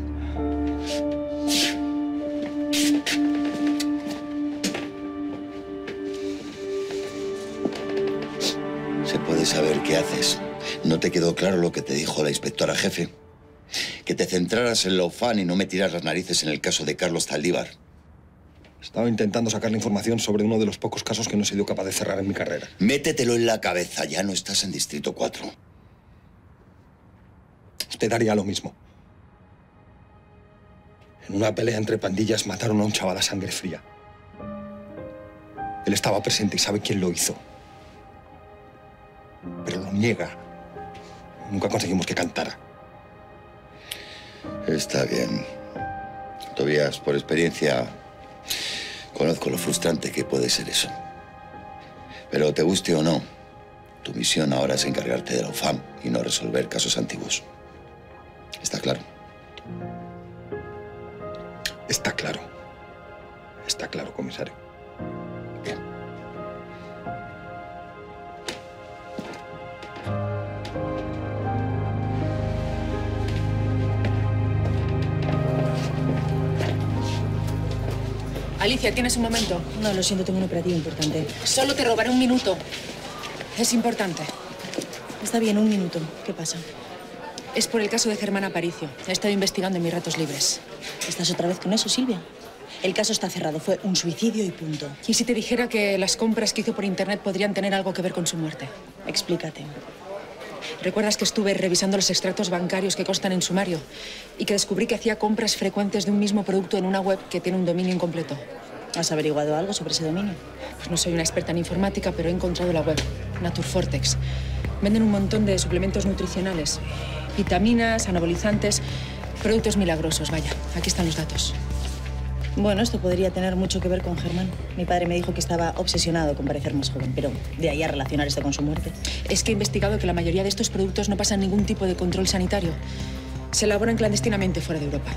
¿Se puede saber qué haces? ¿No te quedó claro lo que te dijo la inspectora jefe? Que te centraras en la UFAN y no me tiras las narices en el caso de Carlos Zaldívar. Estaba intentando sacar la información sobre uno de los pocos casos que no he sido capaz de cerrar en mi carrera. Métetelo en la cabeza, ya no estás en Distrito 4. Usted haría lo mismo. En una pelea entre pandillas mataron a un chaval a sangre fría. Él estaba presente y sabe quién lo hizo. Pero lo niega. Nunca conseguimos que cantara. Está bien. Tobías, por experiencia, conozco lo frustrante que puede ser eso. Pero te guste o no, tu misión ahora es encargarte de la UFAM y no resolver casos antiguos. ¿Está claro? Está claro. Está claro, comisario. Alicia, ¿tienes un momento? No, lo siento, tengo un operativo importante. Solo te robaré un minuto. Es importante. Está bien, un minuto. ¿Qué pasa? Es por el caso de Germán Aparicio. He estado investigando en mis ratos libres. ¿Estás otra vez con eso, Silvia? El caso está cerrado. Fue un suicidio y punto. ¿Y si te dijera que las compras que hizo por internet podrían tener algo que ver con su muerte? Explícate. ¿Recuerdas que estuve revisando los extractos bancarios que constan en sumario y que descubrí que hacía compras frecuentes de un mismo producto en una web que tiene un dominio incompleto? ¿Has averiguado algo sobre ese dominio? Pues no soy una experta en informática, pero he encontrado la web, Naturfortex. Venden un montón de suplementos nutricionales. vitaminas, anabolizantes, productos milagrosos, vaya. Aquí están los datos. Bueno, esto podría tener mucho que ver con Germán. Mi padre me dijo que estaba obsesionado con parecer más joven, pero de ahí a relacionar esto con su muerte. Es que he investigado que la mayoría de estos productos no pasan ningún tipo de control sanitario. Se elaboran clandestinamente fuera de Europa.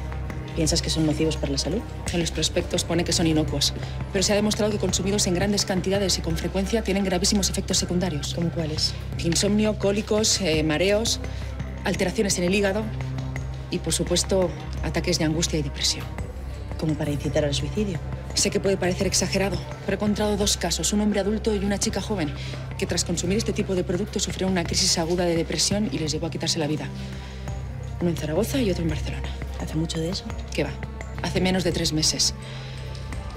¿Piensas que son nocivos para la salud? En los prospectos pone que son inocuos, pero se ha demostrado que consumidos en grandes cantidades y con frecuencia tienen gravísimos efectos secundarios. ¿Cómo cuáles? Insomnio, cólicos, eh, mareos, alteraciones en el hígado y, por supuesto, ataques de angustia y depresión. ¿Como para incitar al suicidio? Sé que puede parecer exagerado, pero he encontrado dos casos, un hombre adulto y una chica joven, que tras consumir este tipo de productos sufrieron una crisis aguda de depresión y les llevó a quitarse la vida. Uno en Zaragoza y otro en Barcelona. ¿Hace mucho de eso? ¿Qué va? Hace menos de tres meses.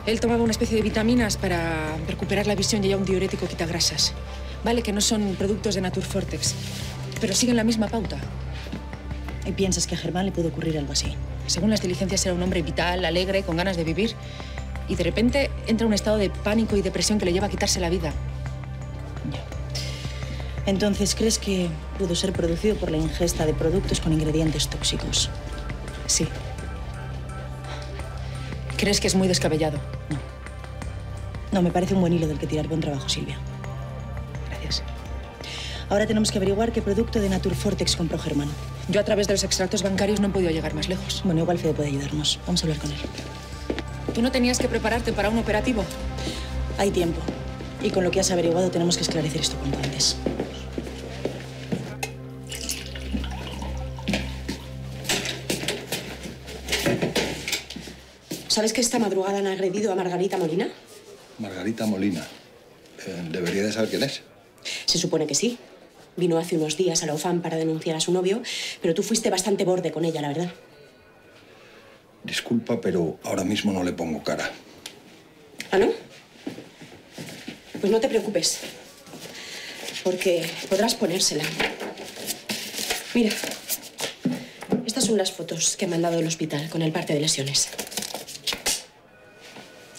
Él tomaba una especie de vitaminas para recuperar la visión y ella un diurético quitagrasas. Vale que no son productos de Naturfortex, pero siguen la misma pauta. ¿Y piensas que a Germán le puede ocurrir algo así? Según las diligencias era un hombre vital, alegre, con ganas de vivir. Y de repente entra en un estado de pánico y depresión que le lleva a quitarse la vida. Entonces, ¿crees que pudo ser producido por la ingesta de productos con ingredientes tóxicos? Sí. ¿Crees que es muy descabellado? No, me parece un buen hilo del que tirar. Buen trabajo, Silvia. Gracias. Ahora tenemos que averiguar qué producto de Naturfortex compró Germán. Yo a través de los extractos bancarios no he podido llegar más lejos. Bueno, igual Fede puede ayudarnos. Vamos a hablar con él. ¿Tú no tenías que prepararte para un operativo? Hay tiempo. Y con lo que has averiguado tenemos que esclarecer esto cuanto antes. ¿Sabes que esta madrugada han agredido a Margarita Molina? Margarita Molina. Eh, debería de saber quién es. Se supone que sí. Vino hace unos días a la OFAM para denunciar a su novio, pero tú fuiste bastante borde con ella, la verdad. Disculpa, pero ahora mismo no le pongo cara. ¿Ah, no? Pues no te preocupes, porque podrás ponérsela. Mira, estas son las fotos que me han dado del hospital con el parte de lesiones.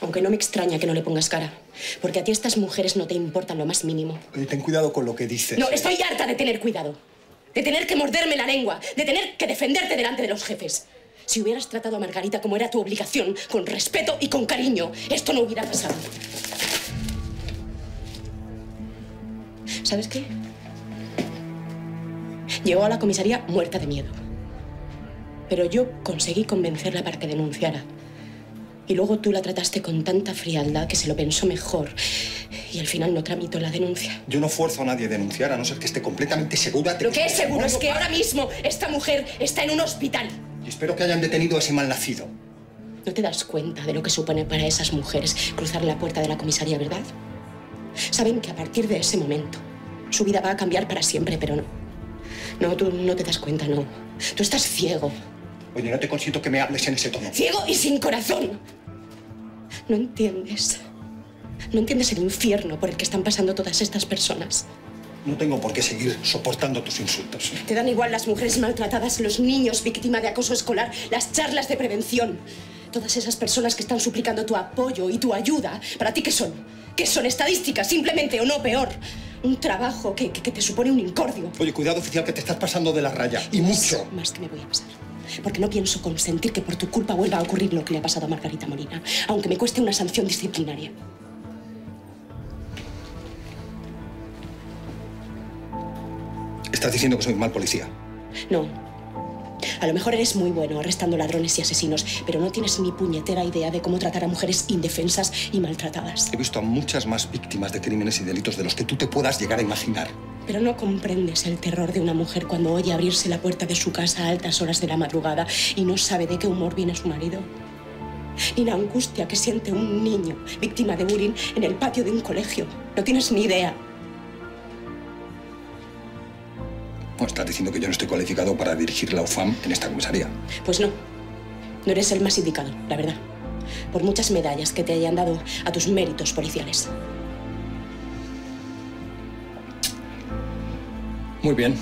Aunque no me extraña que no le pongas cara, porque a ti estas mujeres no te importan lo más mínimo. Oye, ten cuidado con lo que dices. No, estoy harta de tener cuidado. De tener que morderme la lengua, de tener que defenderte delante de los jefes. Si hubieras tratado a Margarita como era tu obligación, con respeto y con cariño, esto no hubiera pasado. ¿Sabes qué? Llegó a la comisaría muerta de miedo. Pero yo conseguí convencerla para que denunciara. Y luego tú la trataste con tanta frialdad que se lo pensó mejor. Y al final no tramitó la denuncia. Yo no fuerzo a nadie a denunciar, a no ser que esté completamente segura de Lo que es seguro es que ahora mismo esta mujer está en un hospital. Y espero que hayan detenido a ese malnacido. No te das cuenta de lo que supone para esas mujeres cruzar la puerta de la comisaría, ¿verdad? Saben que a partir de ese momento su vida va a cambiar para siempre, pero no. No, tú no te das cuenta, no. Tú estás ciego. Oye, no te consiento que me hables en ese tono. Ciego y sin corazón. No entiendes. No entiendes el infierno por el que están pasando todas estas personas. No tengo por qué seguir soportando tus insultos. Te dan igual las mujeres maltratadas, los niños víctimas de acoso escolar, las charlas de prevención. Todas esas personas que están suplicando tu apoyo y tu ayuda, ¿para ti qué son? ¿Qué son estadísticas, simplemente o no peor? Un trabajo que, que- que te supone un incordio. Oye, cuidado oficial que te estás pasando de la raya. Y mucho. Más que me voy a pasar. Porque no pienso consentir que por tu culpa vuelva a ocurrir lo que le ha pasado a Margarita Molina, aunque me cueste una sanción disciplinaria. Estás diciendo que soy un mal policía. No. A lo mejor eres muy bueno arrestando ladrones y asesinos, pero no tienes ni puñetera idea de cómo tratar a mujeres indefensas y maltratadas. He visto a muchas más víctimas de crímenes y delitos de los que tú te puedas llegar a imaginar. Pero no comprendes el terror de una mujer cuando oye abrirse la puerta de su casa a altas horas de la madrugada y no sabe de qué humor viene su marido. Ni la angustia que siente un niño víctima de bullying en el patio de un colegio. No tienes ni idea. Bueno, estás diciendo que yo no estoy cualificado para dirigir la UFAM en esta comisaría. Pues no. No eres el más indicado, la verdad. Por muchas medallas que te hayan dado a tus méritos policiales. Muy bien.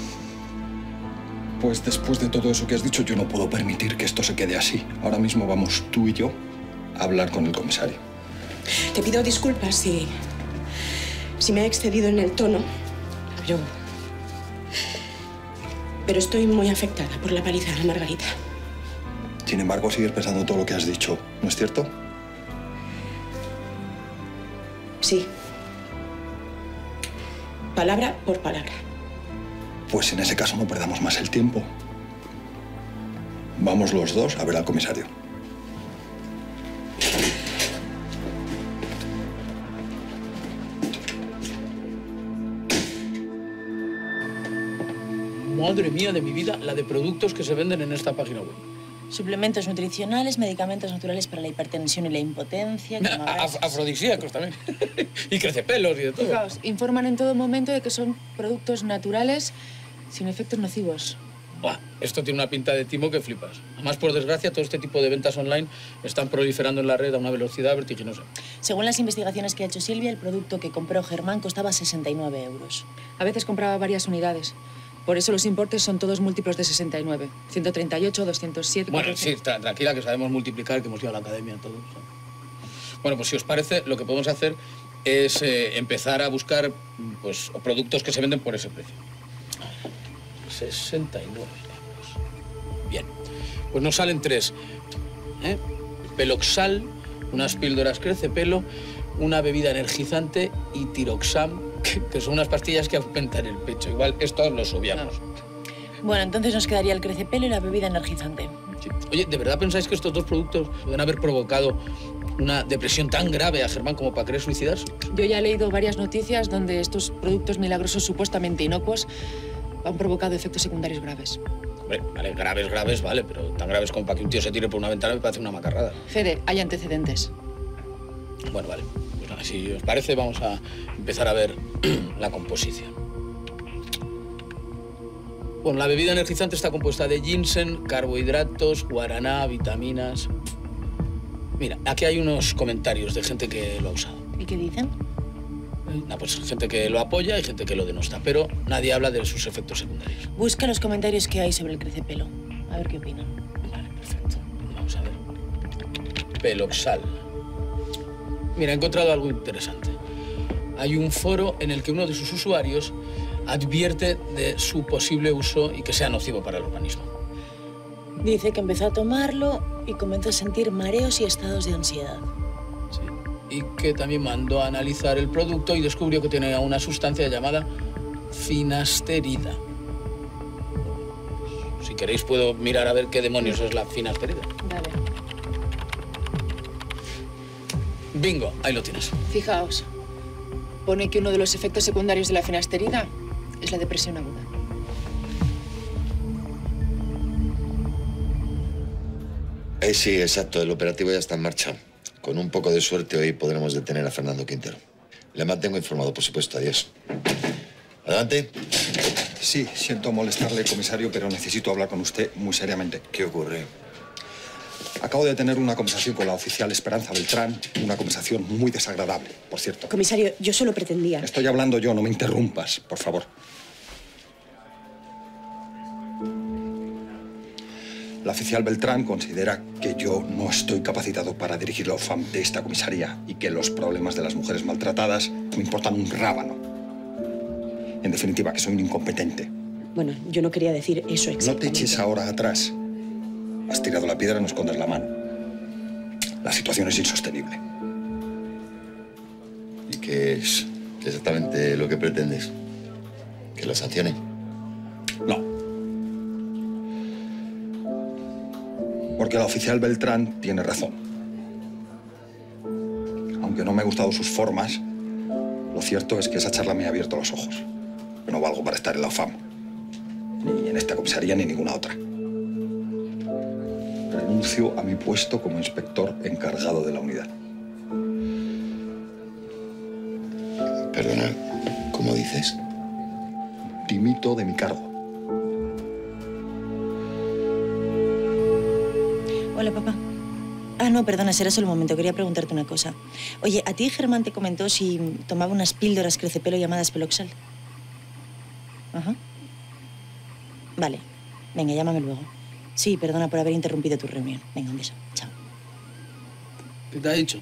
Pues después de todo eso que has dicho, yo no puedo permitir que esto se quede así. Ahora mismo vamos tú y yo a hablar con el comisario. Te pido disculpas si. si me he excedido en el tono. Pero. Pero estoy muy afectada por la paliza de la Margarita. Sin embargo, sigues pensando todo lo que has dicho, ¿no es cierto? Sí. Palabra por palabra. Pues en ese caso no perdamos más el tiempo. Vamos los dos a ver al comisario. Madre mía de mi vida, la de productos que se venden en esta página web. Suplementos nutricionales, medicamentos naturales para la hipertensión y la impotencia. Af- afrodisíacos también. y crecepelos y de todo. Fijaos, informan en todo momento de que son productos naturales sin efectos nocivos. Buah, esto tiene una pinta de timo que flipas. Además, por desgracia, todo este tipo de ventas online están proliferando en la red a una velocidad vertiginosa. Según las investigaciones que ha hecho Silvia, el producto que compró Germán costaba 69 euros. A veces compraba varias unidades. Por eso los importes son todos múltiplos de 69. 138, 207... Bueno, 400. sí, tra- tranquila, que sabemos multiplicar, que hemos ido a la academia todos. Bueno, pues si os parece, lo que podemos hacer es eh, empezar a buscar pues, productos que se venden por ese precio. 69 euros. Bien, pues nos salen tres. ¿eh? Peloxal, unas píldoras crece pelo, una bebida energizante y tiroxam, que, que son unas pastillas que aumentan el pecho. Igual estos los obviamos. Bueno, entonces nos quedaría el crecepelo y la bebida energizante. Oye, ¿de verdad pensáis que estos dos productos pueden haber provocado una depresión tan grave a Germán como para querer suicidarse? Yo ya he leído varias noticias donde estos productos milagrosos supuestamente inocuos han provocado efectos secundarios graves. Hombre, vale, graves, graves, vale, pero tan graves como para que un tío se tire por una ventana me parece una macarrada. Fede, hay antecedentes. Bueno, vale. Si os parece, vamos a empezar a ver la composición. Bueno, la bebida energizante está compuesta de ginseng, carbohidratos, guaraná, vitaminas. Mira, aquí hay unos comentarios de gente que lo ha usado. ¿Y qué dicen? Nah, pues gente que lo apoya y gente que lo denosta, pero nadie habla de sus efectos secundarios. Busca los comentarios que hay sobre el crecepelo. A ver qué opinan. Vamos a ver. Peloxal. Mira, he encontrado algo interesante. Hay un foro en el que uno de sus usuarios advierte de su posible uso y que sea nocivo para el organismo. Dice que empezó a tomarlo y comenzó a sentir mareos y estados de ansiedad. Y que también mandó a analizar el producto y descubrió que tiene una sustancia llamada finasterida. Si queréis puedo mirar a ver qué demonios es la finasterida. Dale. Bingo, ahí lo tienes. Fijaos, pone que uno de los efectos secundarios de la finasterida es la depresión aguda. Eh, sí, exacto. El operativo ya está en marcha. Con un poco de suerte hoy podremos detener a Fernando Quintero. Le mantengo informado, por supuesto. Adiós. Adelante. Sí, siento molestarle, comisario, pero necesito hablar con usted muy seriamente. ¿Qué ocurre? Acabo de tener una conversación con la oficial Esperanza Beltrán, una conversación muy desagradable, por cierto. Comisario, yo solo pretendía. Estoy hablando yo, no me interrumpas, por favor. La oficial Beltrán considera que yo no estoy capacitado para dirigir la OFAM de esta comisaría y que los problemas de las mujeres maltratadas me importan un rábano. En definitiva, que soy un incompetente. Bueno, yo no quería decir eso No te exactamente. eches ahora atrás. Has tirado la piedra, no escondes la mano. La situación es insostenible. ¿Y qué es exactamente lo que pretendes? ¿Que lo sancione? No. Porque la oficial Beltrán tiene razón. Aunque no me han gustado sus formas, lo cierto es que esa charla me ha abierto los ojos. Que no valgo para estar en la OFAM. Ni en esta comisaría ni en ninguna otra. Renuncio a mi puesto como inspector encargado de la unidad. Perdona, ¿cómo dices? Dimito de mi cargo. Hola, papá. Ah, no, perdona, será solo un momento. Quería preguntarte una cosa. Oye, ¿a ti Germán te comentó si tomaba unas píldoras crecepelo llamadas Peloxal? Ajá. Vale. Venga, llámame luego. Sí, perdona por haber interrumpido tu reunión. Venga, un beso. Chao. ¿Qué te ha dicho?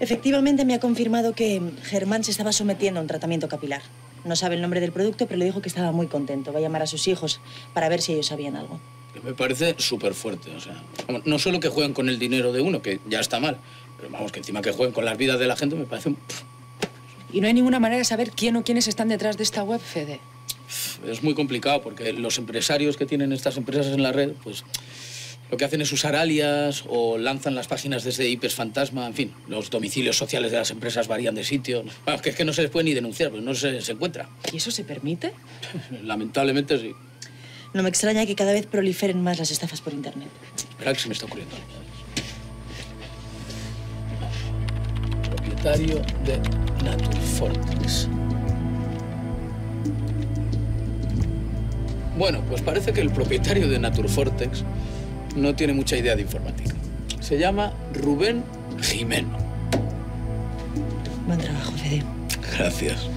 Efectivamente, me ha confirmado que Germán se estaba sometiendo a un tratamiento capilar. No sabe el nombre del producto, pero le dijo que estaba muy contento. Va a llamar a sus hijos para ver si ellos sabían algo. Que me parece súper fuerte. O sea, no solo que jueguen con el dinero de uno, que ya está mal, pero vamos, que encima que jueguen con las vidas de la gente me parece... un- Y no hay ninguna manera de saber quién o quiénes están detrás de esta web, Fede. Es muy complicado porque los empresarios que tienen estas empresas en la red, pues lo que hacen es usar alias o lanzan las páginas desde IPs fantasma, en fin, los domicilios sociales de las empresas varían de sitio. Que es que no se les puede ni denunciar, porque no se, se encuentra. ¿Y eso se permite? Lamentablemente sí. No me extraña que cada vez proliferen más las estafas por Internet. Verá que se me está ocurriendo. Propietario de Naturfortex. Bueno, pues parece que el propietario de Naturfortex no tiene mucha idea de informática. Se llama Rubén Jimeno. Buen trabajo, Fede. Gracias.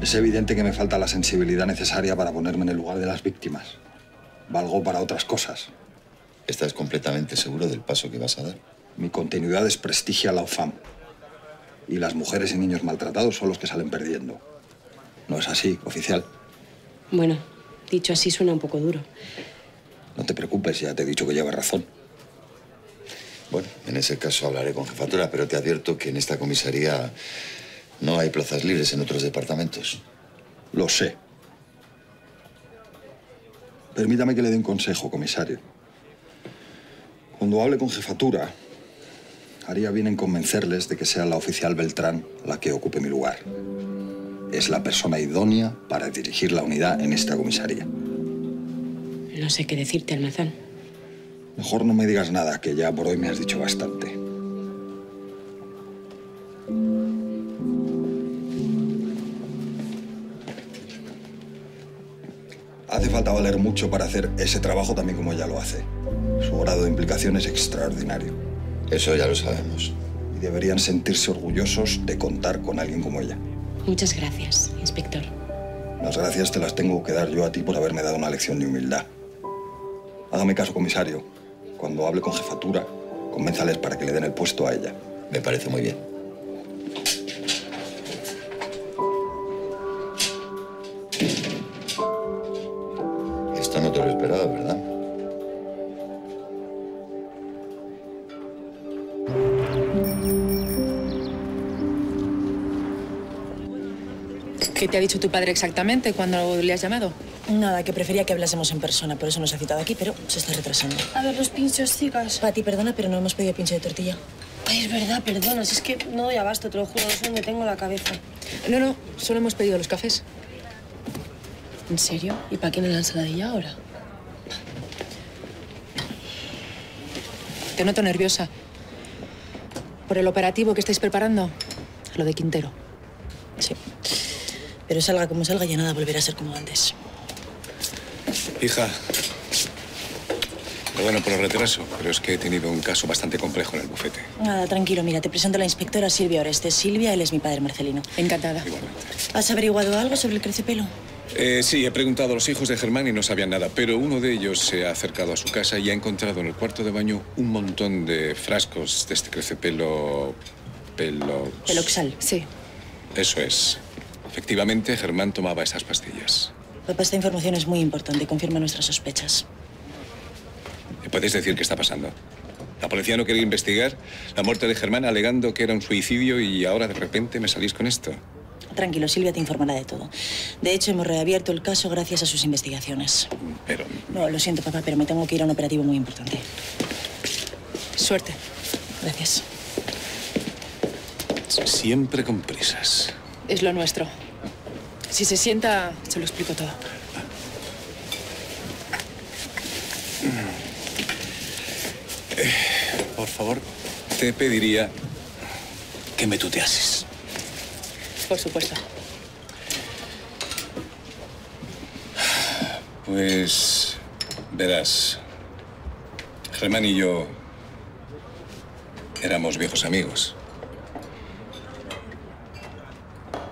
Es evidente que me falta la sensibilidad necesaria para ponerme en el lugar de las víctimas. Valgo para otras cosas. ¿Estás completamente seguro del paso que vas a dar? Mi continuidad desprestigia a la UFAM. Y las mujeres y niños maltratados son los que salen perdiendo. No es así, oficial. Bueno, dicho así suena un poco duro. No te preocupes, ya te he dicho que llevas razón. Bueno, en ese caso hablaré con jefatura, pero te advierto que en esta comisaría no hay plazas libres en otros departamentos. Lo sé. Permítame que le dé un consejo, comisario. Cuando hable con jefatura, haría bien en convencerles de que sea la oficial Beltrán la que ocupe mi lugar. Es la persona idónea para dirigir la unidad en esta comisaría. No sé qué decirte, Almazán. Mejor no me digas nada, que ya por hoy me has dicho bastante. Hace falta valer mucho para hacer ese trabajo también como ella lo hace. Su grado de implicación es extraordinario. Eso ya lo sabemos. Y deberían sentirse orgullosos de contar con alguien como ella. Muchas gracias, inspector. Las gracias te las tengo que dar yo a ti por haberme dado una lección de humildad. Hágame caso, comisario. Cuando hable con jefatura, convénzales para que le den el puesto a ella. Me parece muy bien. Te ha dicho tu padre exactamente cuando le has llamado? Nada, que prefería que hablásemos en persona, por eso nos ha citado aquí, pero se está retrasando. A ver, los pinchos, chicas. Pati, perdona, pero no hemos pedido pincho de tortilla. Ay, es verdad, perdona, si es que no doy abasto, te lo juro, no sé dónde tengo la cabeza. No, no, solo hemos pedido los cafés. ¿En serio? ¿Y para quién es la ensaladilla ahora? Te noto nerviosa. ¿Por el operativo que estáis preparando? Lo de Quintero. Pero salga como salga, ya nada volverá a ser como antes. Hija, perdona por el retraso, pero es que he tenido un caso bastante complejo en el bufete. Nada, tranquilo, mira, te presento a la inspectora Silvia Orestes. Silvia, él es mi padre Marcelino. Encantada. ¿Has averiguado algo sobre el crecepelo? Eh, sí, he preguntado a los hijos de Germán y no sabían nada, pero uno de ellos se ha acercado a su casa y ha encontrado en el cuarto de baño un montón de frascos de este crecepelo... pelo... Peloxal. Sí. Eso es. Efectivamente, Germán tomaba esas pastillas. Papá, esta información es muy importante, confirma nuestras sospechas. ¿Me podéis decir qué está pasando? La policía no quería investigar la muerte de Germán alegando que era un suicidio y ahora de repente me salís con esto. Tranquilo, Silvia te informará de todo. De hecho, hemos reabierto el caso gracias a sus investigaciones. Pero No, lo siento, papá, pero me tengo que ir a un operativo muy importante. Suerte. Gracias. siempre con prisas. Es lo nuestro. Si se sienta, se lo explico todo. Eh, por favor, te pediría que me tuteases. Por supuesto. Pues, verás, Germán y yo éramos viejos amigos.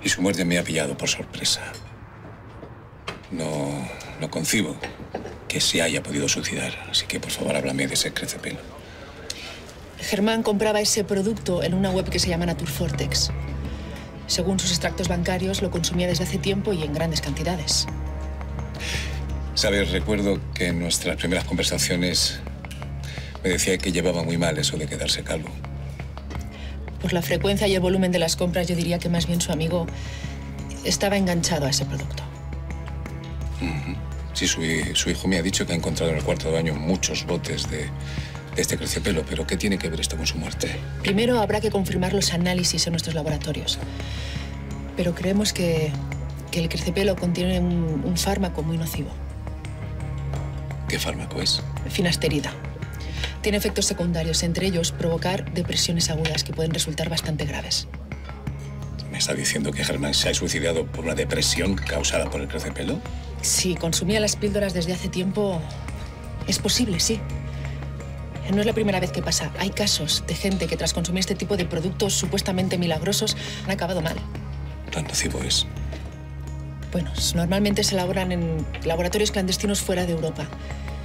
Y su muerte me ha pillado por sorpresa. No, no concibo que se haya podido suicidar, así que por favor háblame de ese crecepelo. Germán compraba ese producto en una web que se llama Naturfortex. Según sus extractos bancarios, lo consumía desde hace tiempo y en grandes cantidades. Sabes, recuerdo que en nuestras primeras conversaciones me decía que llevaba muy mal eso de quedarse calvo. Por la frecuencia y el volumen de las compras, yo diría que más bien su amigo estaba enganchado a ese producto. Sí, su, su hijo me ha dicho que ha encontrado en el cuarto de baño muchos botes de, de este creciopelo, pero ¿qué tiene que ver esto con su muerte? Primero habrá que confirmar los análisis en nuestros laboratorios. Pero creemos que, que el crecepelo contiene un, un fármaco muy nocivo, ¿Qué fármaco es? finasterida. Tiene efectos secundarios, entre ellos provocar depresiones agudas que pueden resultar bastante graves. ¿Me está diciendo que Germán se ha suicidado por una depresión causada por el crecepelo? Si consumía las píldoras desde hace tiempo, es posible, sí. No es la primera vez que pasa. Hay casos de gente que tras consumir este tipo de productos supuestamente milagrosos han acabado mal. ¿Tan nocivo es? Bueno, normalmente se elaboran en laboratorios clandestinos fuera de Europa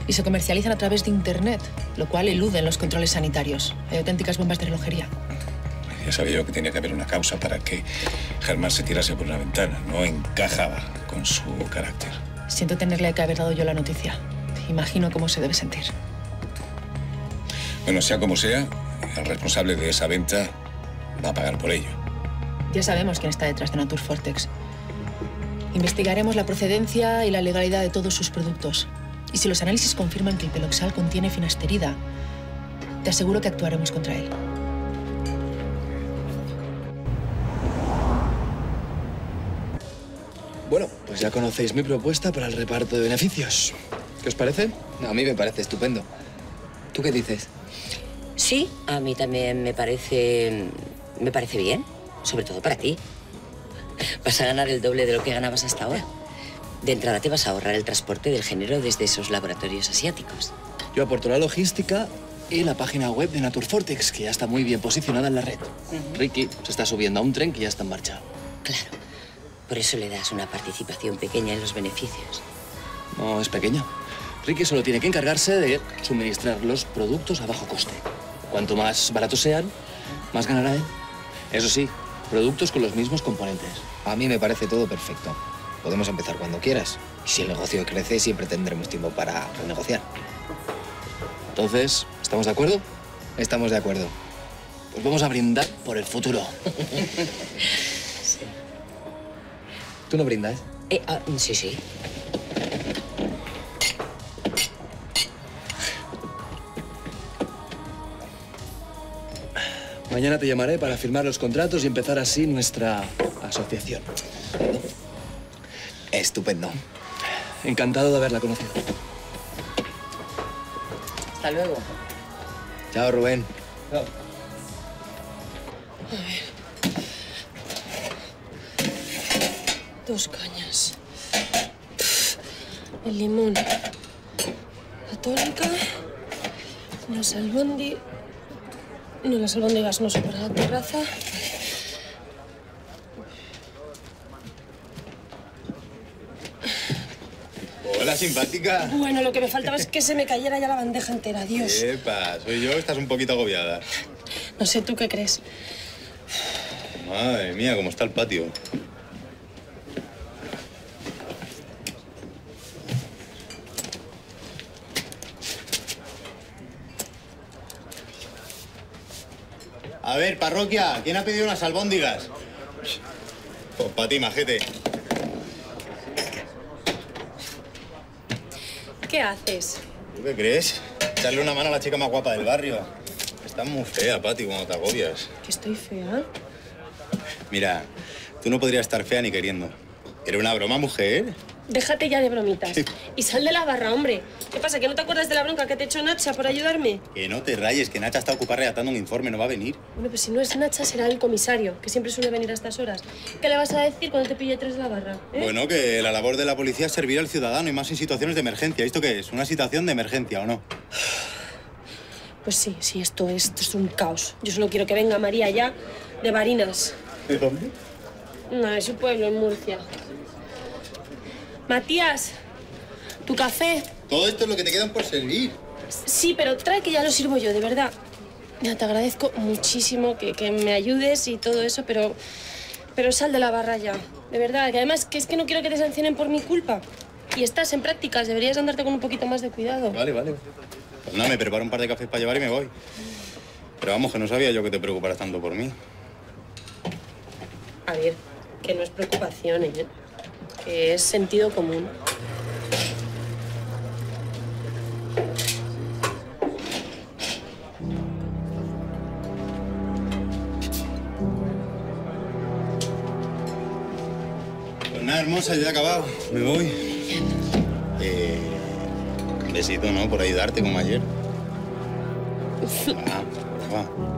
y se comercializan a través de Internet, lo cual eluden los controles sanitarios. Hay auténticas bombas de relojería. Ya sabía yo que tenía que haber una causa para que Germán se tirase por una ventana. No encajaba con su carácter. Siento tenerle que haber dado yo la noticia. Imagino cómo se debe sentir. Bueno, sea como sea, el responsable de esa venta va a pagar por ello. Ya sabemos quién está detrás de Naturfortex. Investigaremos la procedencia y la legalidad de todos sus productos. Y si los análisis confirman que el peloxal contiene finasterida, te aseguro que actuaremos contra él. Bueno, pues ya conocéis mi propuesta para el reparto de beneficios. ¿Qué os parece? A mí me parece estupendo. ¿Tú qué dices? Sí, a mí también me parece. me parece bien, sobre todo para ti. Vas a ganar el doble de lo que ganabas hasta ahora. De entrada te vas a ahorrar el transporte del género desde esos laboratorios asiáticos. Yo aporto la logística y la página web de Naturfortex, que ya está muy bien posicionada en la red. Ricky se está subiendo a un tren que ya está en marcha. Por eso le das una participación pequeña en los beneficios. No es pequeña. Ricky solo tiene que encargarse de suministrar los productos a bajo coste. Cuanto más baratos sean, más ganará él. Eso sí, productos con los mismos componentes. A mí me parece todo perfecto. Podemos empezar cuando quieras. Y si el negocio crece, siempre tendremos tiempo para renegociar. Entonces, ¿estamos de acuerdo? Estamos de acuerdo. Pues vamos a brindar por el futuro. ¿Tú no brindas? Eh, ah, sí, sí. Mañana te llamaré para firmar los contratos y empezar así nuestra asociación. Estupendo. Encantado de haberla conocido. Hasta luego. Chao, Rubén. Dos cañas. El limón. La tónica. Los albondi... No, las albóndigas no son para la terraza. Simpática. Bueno, lo que me faltaba es que se me cayera ya la bandeja entera. Dios. Epa, soy yo, estás un poquito agobiada. No sé, ¿tú qué crees? Madre mía, cómo está el patio. A ver, parroquia, ¿quién ha pedido unas albóndigas? Pues para ti, majete. ¿Qué haces? ¿Tú qué crees? Echarle una mano a la chica más guapa del barrio. Está muy fea, Pati, cuando te agobias. Que estoy fea. Mira, tú no podrías estar fea ni queriendo. Era una broma, mujer. Déjate ya de bromitas. Y sal de la barra, hombre. ¿Qué pasa, que no te acuerdas de la bronca que te echó Nacha por ayudarme? Que no te rayes, que Nacha está ocupada redactando un informe, no va a venir. Bueno, pues si no es Nacha, será el comisario, que siempre suele venir a estas horas. ¿Qué le vas a decir cuando te pille tres de la barra? eh? Bueno, que la labor de la policía es servir al ciudadano y más en situaciones de emergencia. ¿Esto qué es? ¿Una situación de emergencia o no? Pues sí, sí, esto, es- esto es un caos. Yo solo quiero que venga María ya de Barinas. ¿De dónde? No, es un pueblo en Murcia. Matías, ¿tu café? Todo esto es lo que te quedan por servir. Sí, pero trae que ya lo sirvo yo, de verdad. Mira, te agradezco muchísimo que, que me ayudes y todo eso, pero Pero sal de la barra ya. De verdad, que además que es que no quiero que te sancionen por mi culpa. Y estás en prácticas, deberías andarte con un poquito más de cuidado. Vale, vale. Pues nada, me preparo un par de cafés para llevar y me voy. Pero vamos, que no sabía yo que te preocuparas tanto por mí. A ver, que no es preocupación, ¿eh? Que es sentido común. Pues nada, hermosa, ya he acabado. Me voy. Eh, un besito, ¿no? Por ayudarte como ayer. Ah, porfa.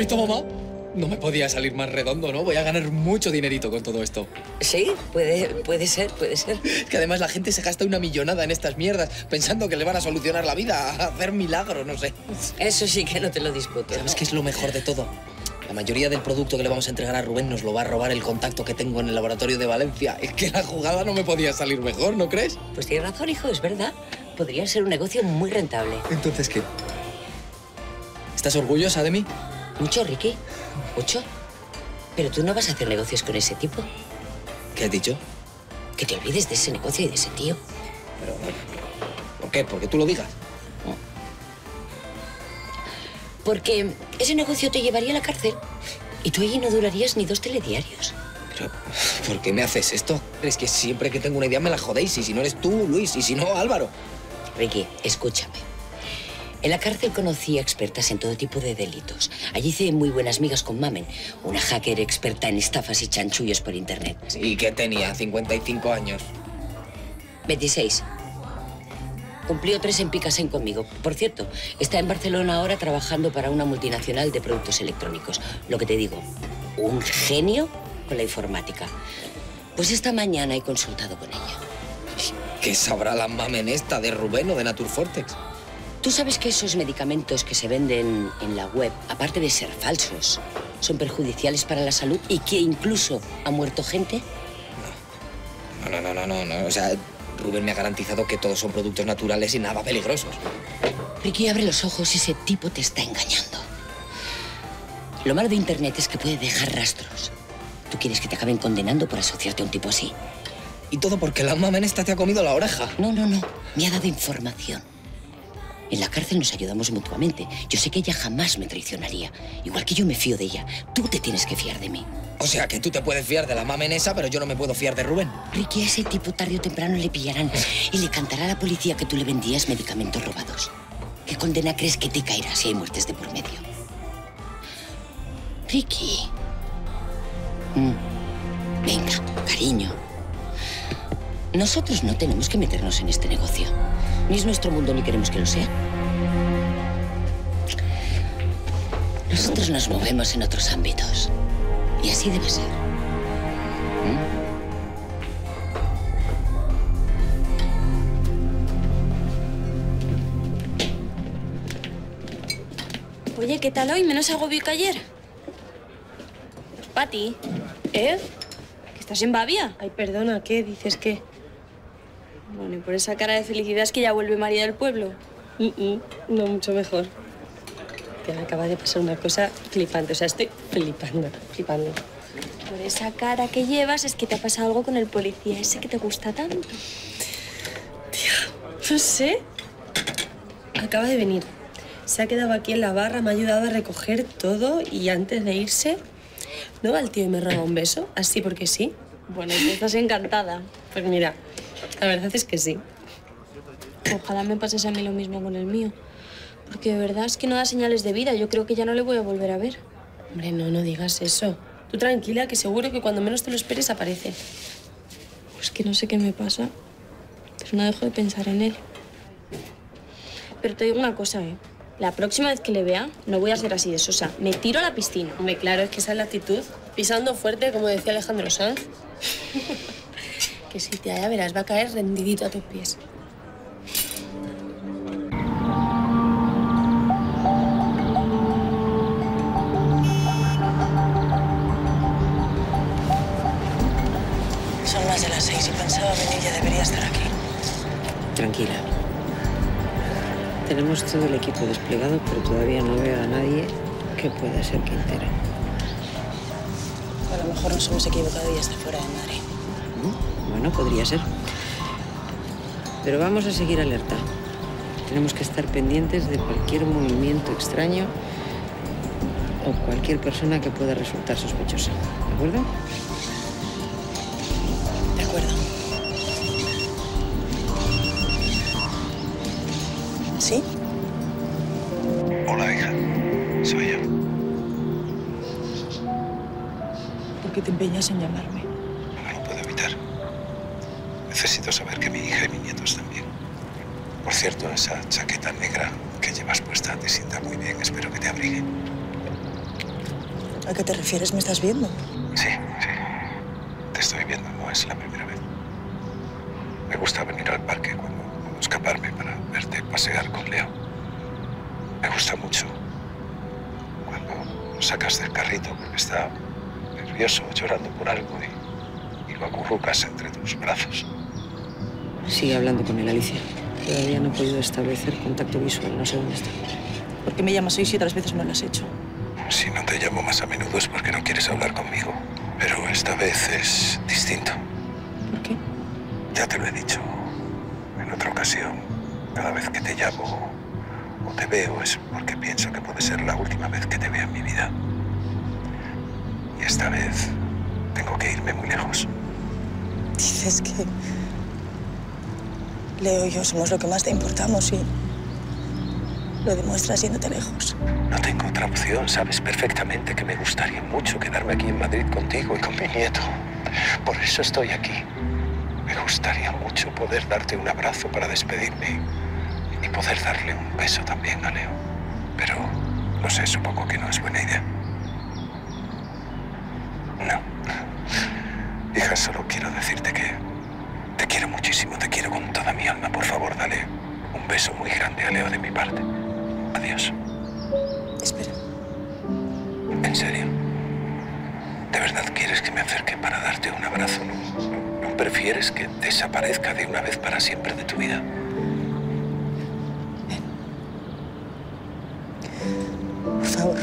Visto, mamá? No me podía salir más redondo, ¿no? Voy a ganar mucho dinerito con todo esto. Sí, puede, puede ser, puede ser. Es que además la gente se gasta una millonada en estas mierdas pensando que le van a solucionar la vida, a hacer milagros, no sé. Eso sí que no te lo discuto. ¿Sabes qué es lo mejor de todo? La mayoría del producto que le vamos a entregar a Rubén nos lo va a robar el contacto que tengo en el laboratorio de Valencia. Es que la jugada no me podía salir mejor, ¿no crees? Pues tienes razón, hijo, es verdad. Podría ser un negocio muy rentable. Entonces, ¿qué? ¿Estás orgullosa de mí? Mucho, Ricky. Mucho. Pero tú no vas a hacer negocios con ese tipo. ¿Qué has dicho? Que te olvides de ese negocio y de ese tío. Pero, ¿por qué? ¿Porque tú lo digas? Porque ese negocio te llevaría a la cárcel y tú allí no durarías ni dos telediarios. Pero, ¿por qué me haces esto? Es que siempre que tengo una idea me la jodéis. Y si no eres tú, Luis, y si no, Álvaro. Ricky, escúchame. En la cárcel conocí a expertas en todo tipo de delitos. Allí hice muy buenas migas con Mamen, una hacker experta en estafas y chanchullos por internet. Sí, que tenía 55 años. 26. Cumplió tres en Picasen conmigo. Por cierto, está en Barcelona ahora trabajando para una multinacional de productos electrónicos. Lo que te digo, un genio con la informática. Pues esta mañana he consultado con ella. ¿Qué sabrá la mamen esta de Rubén o de Naturfortex? Tú sabes que esos medicamentos que se venden en la web, aparte de ser falsos, son perjudiciales para la salud y que incluso ha muerto gente. No, no, no, no, no, no. O sea, Rubén me ha garantizado que todos son productos naturales y nada peligrosos. Ricky, abre los ojos, ese tipo te está engañando. Lo malo de Internet es que puede dejar rastros. ¿Tú quieres que te acaben condenando por asociarte a un tipo así? Y todo porque la mamen esta te ha comido la oreja. No, no, no. Me ha dado información. En la cárcel nos ayudamos mutuamente. Yo sé que ella jamás me traicionaría. Igual que yo me fío de ella. Tú te tienes que fiar de mí. O sea, que tú te puedes fiar de la mamen esa, pero yo no me puedo fiar de Rubén. Ricky, a ese tipo tarde o temprano le pillarán y le cantará a la policía que tú le vendías medicamentos robados. ¿Qué condena crees que te caerá si hay muertes de por medio? Ricky. Mm. Venga, cariño. Nosotros no tenemos que meternos en este negocio. Ni es nuestro mundo ni queremos que lo sea. Nosotros nos movemos en otros ámbitos. Y así debe ser. Oye, ¿qué tal hoy? Menos agobio que ayer. Pati. ¿Eh? ¿Que estás en Babia? Ay, perdona, ¿qué? ¿Dices qué? Bueno, y por esa cara de felicidad es que ya vuelve María del Pueblo. no, mucho mejor. Que me acaba de pasar una cosa flipante. O sea, estoy flipando, flipando. Por esa cara que llevas es que te ha pasado algo con el policía ese que te gusta tanto. No sé. Acaba de venir. Se ha quedado aquí en la barra, me ha ayudado a recoger todo y antes de irse, ¿no va el tío y me roba un beso? Así porque sí. Bueno, tú estás encantada. Pues mira, la verdad es que sí. Ojalá me pases a mí lo mismo con el mío. Porque de verdad es que no da señales de vida. Yo creo que ya no le voy a volver a ver. Hombre, no, no digas eso. Tú tranquila, que seguro que cuando menos te lo esperes aparece. Pues que no sé qué me pasa. Pero no dejo de pensar en él. Pero te digo una cosa, ¿eh? La próxima vez que le vea, no voy a ser así de sosa. Me tiro a la piscina. Hombre, claro, es que esa es la actitud. Pisando fuerte, como decía Alejandro Sanz. que si te haya verás va a caer rendidito a tus pies. Son más de las seis y pensaba venir, ya debería estar aquí. Tranquila. Tenemos todo el equipo desplegado, pero todavía no veo a nadie que pueda ser Quintero. A lo mejor nos hemos equivocado y ya está fuera de Madrid. Bueno, podría ser. Pero vamos a seguir alerta. Tenemos que estar pendientes de cualquier movimiento extraño o cualquier persona que pueda resultar sospechosa. ¿De acuerdo? De acuerdo. ¿Sí? Hola, hija. Soy yo. ¿Por qué te empeñas en llamarme? Necesito saber que mi hija y mis nietos están bien. Por cierto, esa chaqueta negra que llevas puesta te sienta muy bien. Espero que te abrigue. ¿A qué te refieres? ¿Me estás viendo? Sí, sí. Te estoy viendo, no es la primera vez. Me gusta venir al parque cuando puedo escaparme para verte pasear con Leo. Me gusta mucho cuando lo sacas del carrito porque está nervioso, llorando por algo y, y lo acurrucas entre tus brazos. Sigue hablando con él, Alicia. Todavía no he podido establecer contacto visual. No sé dónde está. ¿Por qué me llamas hoy si otras veces no lo has hecho? Si no te llamo más a menudo es porque no quieres hablar conmigo. Pero esta vez es distinto. ¿Por qué? Ya te lo he dicho en otra ocasión. Cada vez que te llamo o te veo es porque pienso que puede ser la última vez que te vea en mi vida. Y esta vez tengo que irme muy lejos. Dices que Leo y yo somos lo que más te importamos y lo demuestras yéndote lejos. No tengo otra opción. Sabes perfectamente que me gustaría mucho quedarme aquí en Madrid contigo y con mi nieto. Por eso estoy aquí. Me gustaría mucho poder darte un abrazo para despedirme y poder darle un beso también a Leo. Pero, no sé, supongo que no es buena idea. No. Hija, solo quiero decirte que te quiero muchísimo, te quiero con toda mi alma. Por favor, dale un beso muy grande a Leo de mi parte. Adiós. Espera. ¿En serio? ¿De verdad quieres que me acerque para darte un abrazo? ¿No, no prefieres que desaparezca de una vez para siempre de tu vida? Por favor.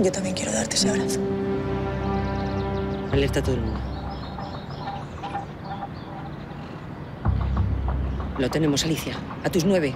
Yo también quiero darte ese abrazo. Alerta a todo el mundo. Lo tenemos, Alicia. A tus nueve.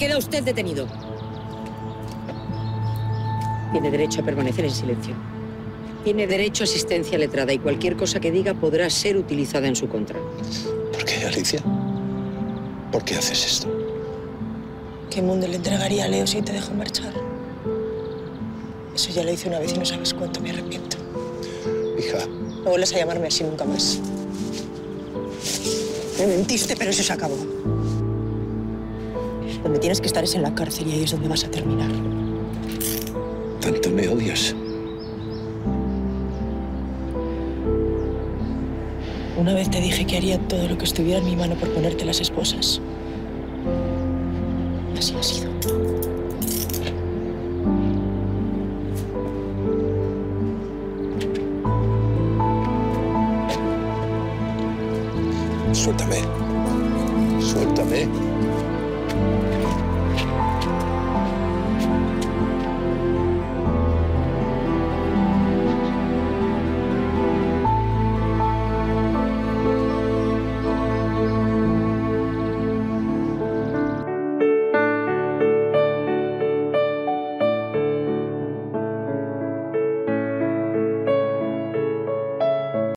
Queda usted detenido. Tiene derecho a permanecer en silencio. Tiene derecho a asistencia letrada y cualquier cosa que diga podrá ser utilizada en su contra. ¿Por qué, Alicia? ¿Por qué haces esto? ¿Qué mundo le entregaría a Leo si te dejo marchar? Eso ya lo hice una vez y no sabes cuánto me arrepiento. Hija, No vuelvas a llamarme así nunca más. Me mentiste, pero eso se acabó. Donde tienes que estar es en la cárcel y ahí es donde vas a terminar. ¿tanto me odias? Una vez te dije que haría todo lo que estuviera en mi mano por ponerte las esposas. Así ha sido. Suéltame. Suéltame.